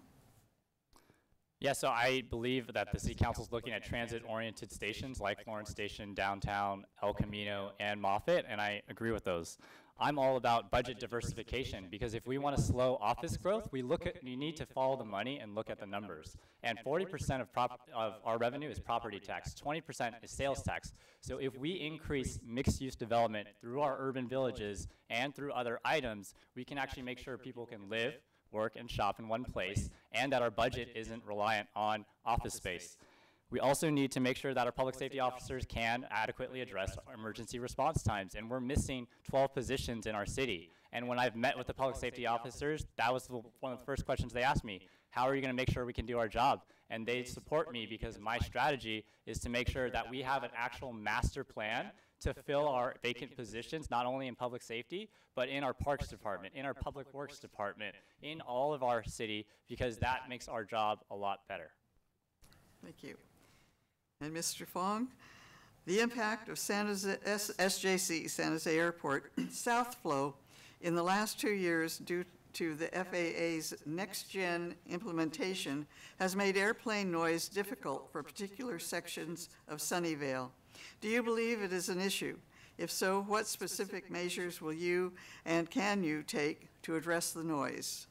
Yeah, so I believe that the city council is looking at transit-oriented stations like Lawrence Station, downtown, El Camino, and Moffett, and I agree with those. I'm all about budget diversification because if we want to slow office growth, we look at we need to follow the money and look at the numbers. And 40% of prop, of our revenue is property tax, 20% is sales tax. So if we increase mixed-use development through our urban villages and through other items, we can actually make sure people can live, work, and shop in one place, and that our budget isn't reliant on office space. We also need to make sure that our public safety officers can adequately address our emergency response times, and we're missing 12 positions in our city. And when I've met with the public safety officers, that was the, one of the first questions they asked me. How are you going to make sure we can do our job? And they support me because my strategy is to make sure that we have an actual master plan to fill our vacant positions, not only in public safety, but in our parks department, in our public works department, in all of our city, because that makes our job a lot better. Thank you. And Mr. Fong, the impact of San Jose, SJC, San Jose Airport, (clears throat) south flow in the last two years due to the FAA's next-gen implementation has made airplane noise difficult for particular sections of Sunnyvale. Do you believe it is an issue? If so, what specific measures will you and can you take to address the noise?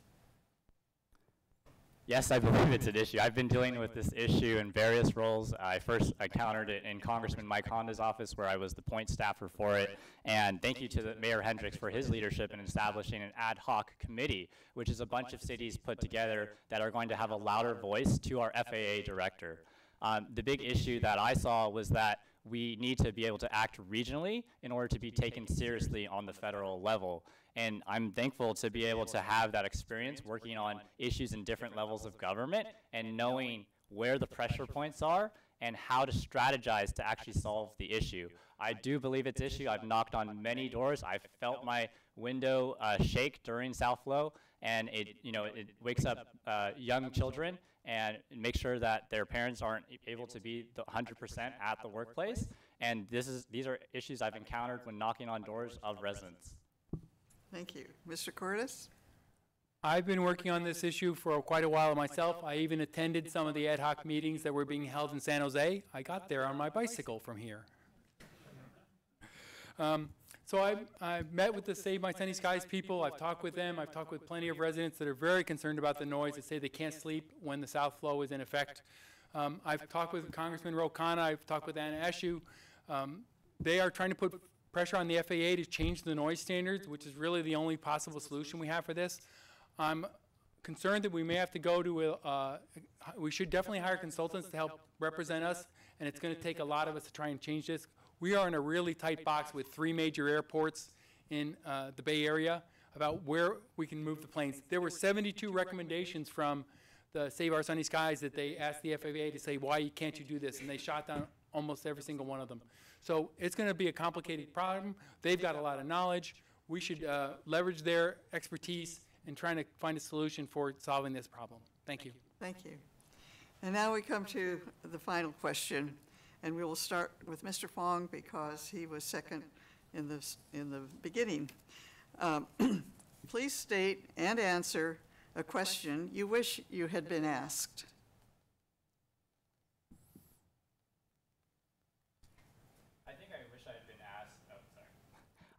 Yes, I believe it's an issue. I've been dealing with this issue in various roles. I first encountered it in Congressman Mike Honda's office, where I was the point staffer for it. And thank you to the Mayor Hendricks for his leadership in establishing an ad hoc committee, which is a bunch of cities put together that are going to have a louder voice to our FAA director. Um, the big issue that I saw was that we need to be able to act regionally in order to be taken seriously on the federal level. And I'm thankful to be able to have that experience working on issues in different levels of government and knowing where the pressure points are and how to strategize to actually solve the issue. I do believe it's issue. I've knocked on many doors. I've felt my window uh, shake during South Flow, and it you know it wakes up uh, young children and makes sure that their parents aren't able to be the 100% at the workplace. And this is these are issues I've encountered when knocking on doors of residents. Thank you. Mr. Cordes? I've been working on this issue for quite a while myself. I even attended some of the ad hoc meetings that were being held in San Jose. I got there on my bicycle from here. Um, So I, I've met with the Save My Sunny Skies people, I've talked with them, I've talked with plenty of residents that are very concerned about the noise, that say they can't sleep when the south flow is in effect. Um, I've talked with Congressman Ro Khanna, I've talked with Anna Eshoo. Um, They are trying to put pressure on the FAA to change the noise standards, which is really the only possible solution we have for this. I'm concerned that we may have to go to, a, uh, we should definitely hire consultants to help represent us, and it's gonna take a lot of us to try and change this. We are in a really tight box with three major airports in uh, the Bay Area about where we can move the planes. There were 72 recommendations from the Save Our Sunny Skies that they asked the FAA to say, why can't you do this? And they shot down almost every single one of them. So it's going to be a complicated problem. They've got a lot of knowledge. We should uh, leverage their expertise in trying to find a solution for solving this problem. Thank you. Thank you. And now we come to the final question, and we will start with Mr. Fong because he was second in this, in the beginning. Um, (clears throat) Please state and answer a question you wish you had been asked.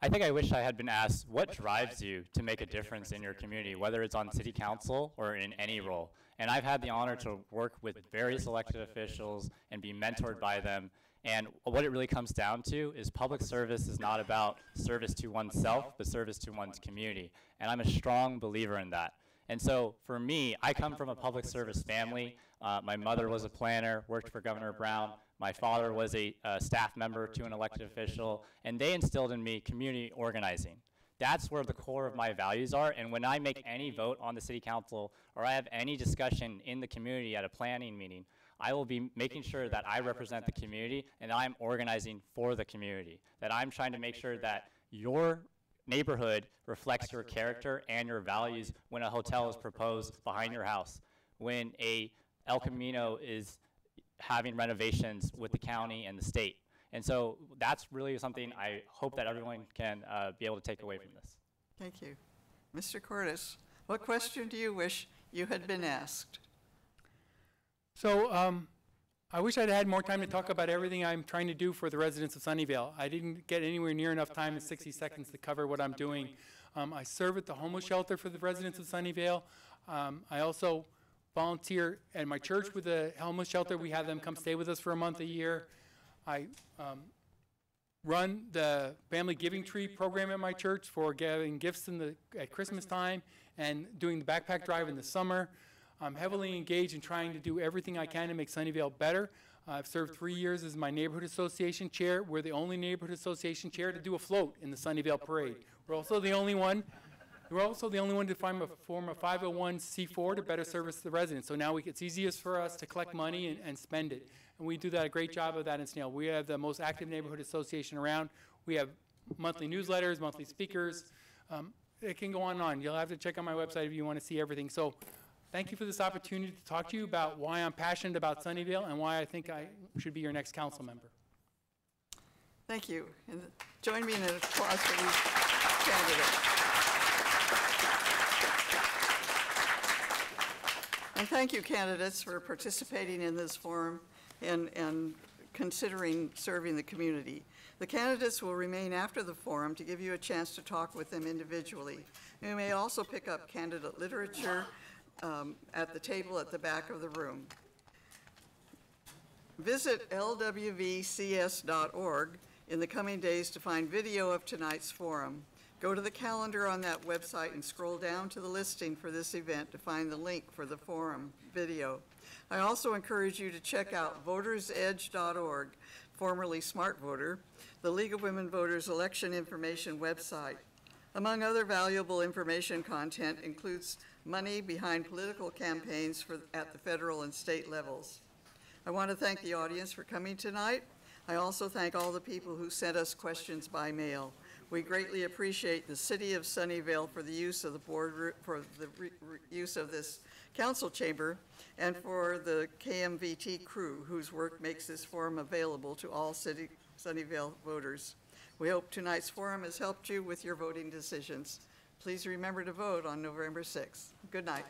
I think I wish I had been asked, what drives you to make a difference in your community, whether it's on city council or in any role? And I've had the honor to work with various elected officials and be mentored by them. And what it really comes down to is public service is not about service to oneself, but service to one's community. And I'm a strong believer in that. And so for me, I come from a public service family. Uh, my mother was a planner, worked for Governor Brown. My father was a uh, staff member to an elected official, and they instilled in me community organizing. That's where the core of my values are, and when I make any vote on the city council or I have any discussion in the community at a planning meeting, I will be making sure that I represent the community and I'm organizing for the community. That I'm trying to make sure that your neighborhood reflects your character and your values when a hotel is proposed behind your house, when a El Camino is having renovations with the county and the state. And so that's really something I hope that everyone can uh, be able to take away from this. Thank you. Mr. Cordes, what question do you wish you had been asked? So, um, I wish I'd had more time to talk about everything I'm trying to do for the residents of Sunnyvale. I didn't get anywhere near enough time in 60 seconds to cover what I'm doing. Um, I serve at the homeless shelter for the residents of Sunnyvale. Um, I also volunteer at my church with the homeless shelter. We have them come stay with us for a month a year. I um, run the family giving tree program at my church for giving gifts in the, at Christmas time and doing the backpack drive in the summer. I'm heavily engaged in trying to do everything I can to make Sunnyvale better. I've served three years as my neighborhood association chair. We're the only neighborhood association chair to do a float in the Sunnyvale parade. We're also the only one. We're also the only one to form a, form a 501c4 to better service the residents. So now we, it's easiest for us to collect money and, and spend it. And we do that a great job of that in Snail. We have the most active neighborhood association around. We have monthly newsletters, monthly speakers. Um, it can go on and on. You'll have to check out my website if you want to see everything. So thank you for this opportunity to talk to you about why I'm passionate about Sunnyvale and why I think I should be your next council member. Thank you. And join me in an applause for these candidates. And thank you, candidates, for participating in this forum and, and considering serving the community. The candidates will remain after the forum to give you a chance to talk with them individually. You may also pick up candidate literature um, at the table at the back of the room. Visit lwvcs.org in the coming days to find video of tonight's forum. Go to the calendar on that website and scroll down to the listing for this event to find the link for the forum video. I also encourage you to check out votersedge.org, formerly Smart Voter, the League of Women Voters election information website. Among other valuable information content includes money behind political campaigns for, at the federal and state levels. I want to thank the audience for coming tonight. I also thank all the people who sent us questions by mail. We greatly appreciate the city of Sunnyvale for the use of the board, for the use of this council chamber, and for the KMVT crew whose work makes this forum available to all city, Sunnyvale voters. We hope tonight's forum has helped you with your voting decisions. Please remember to vote on November 6th. Good night.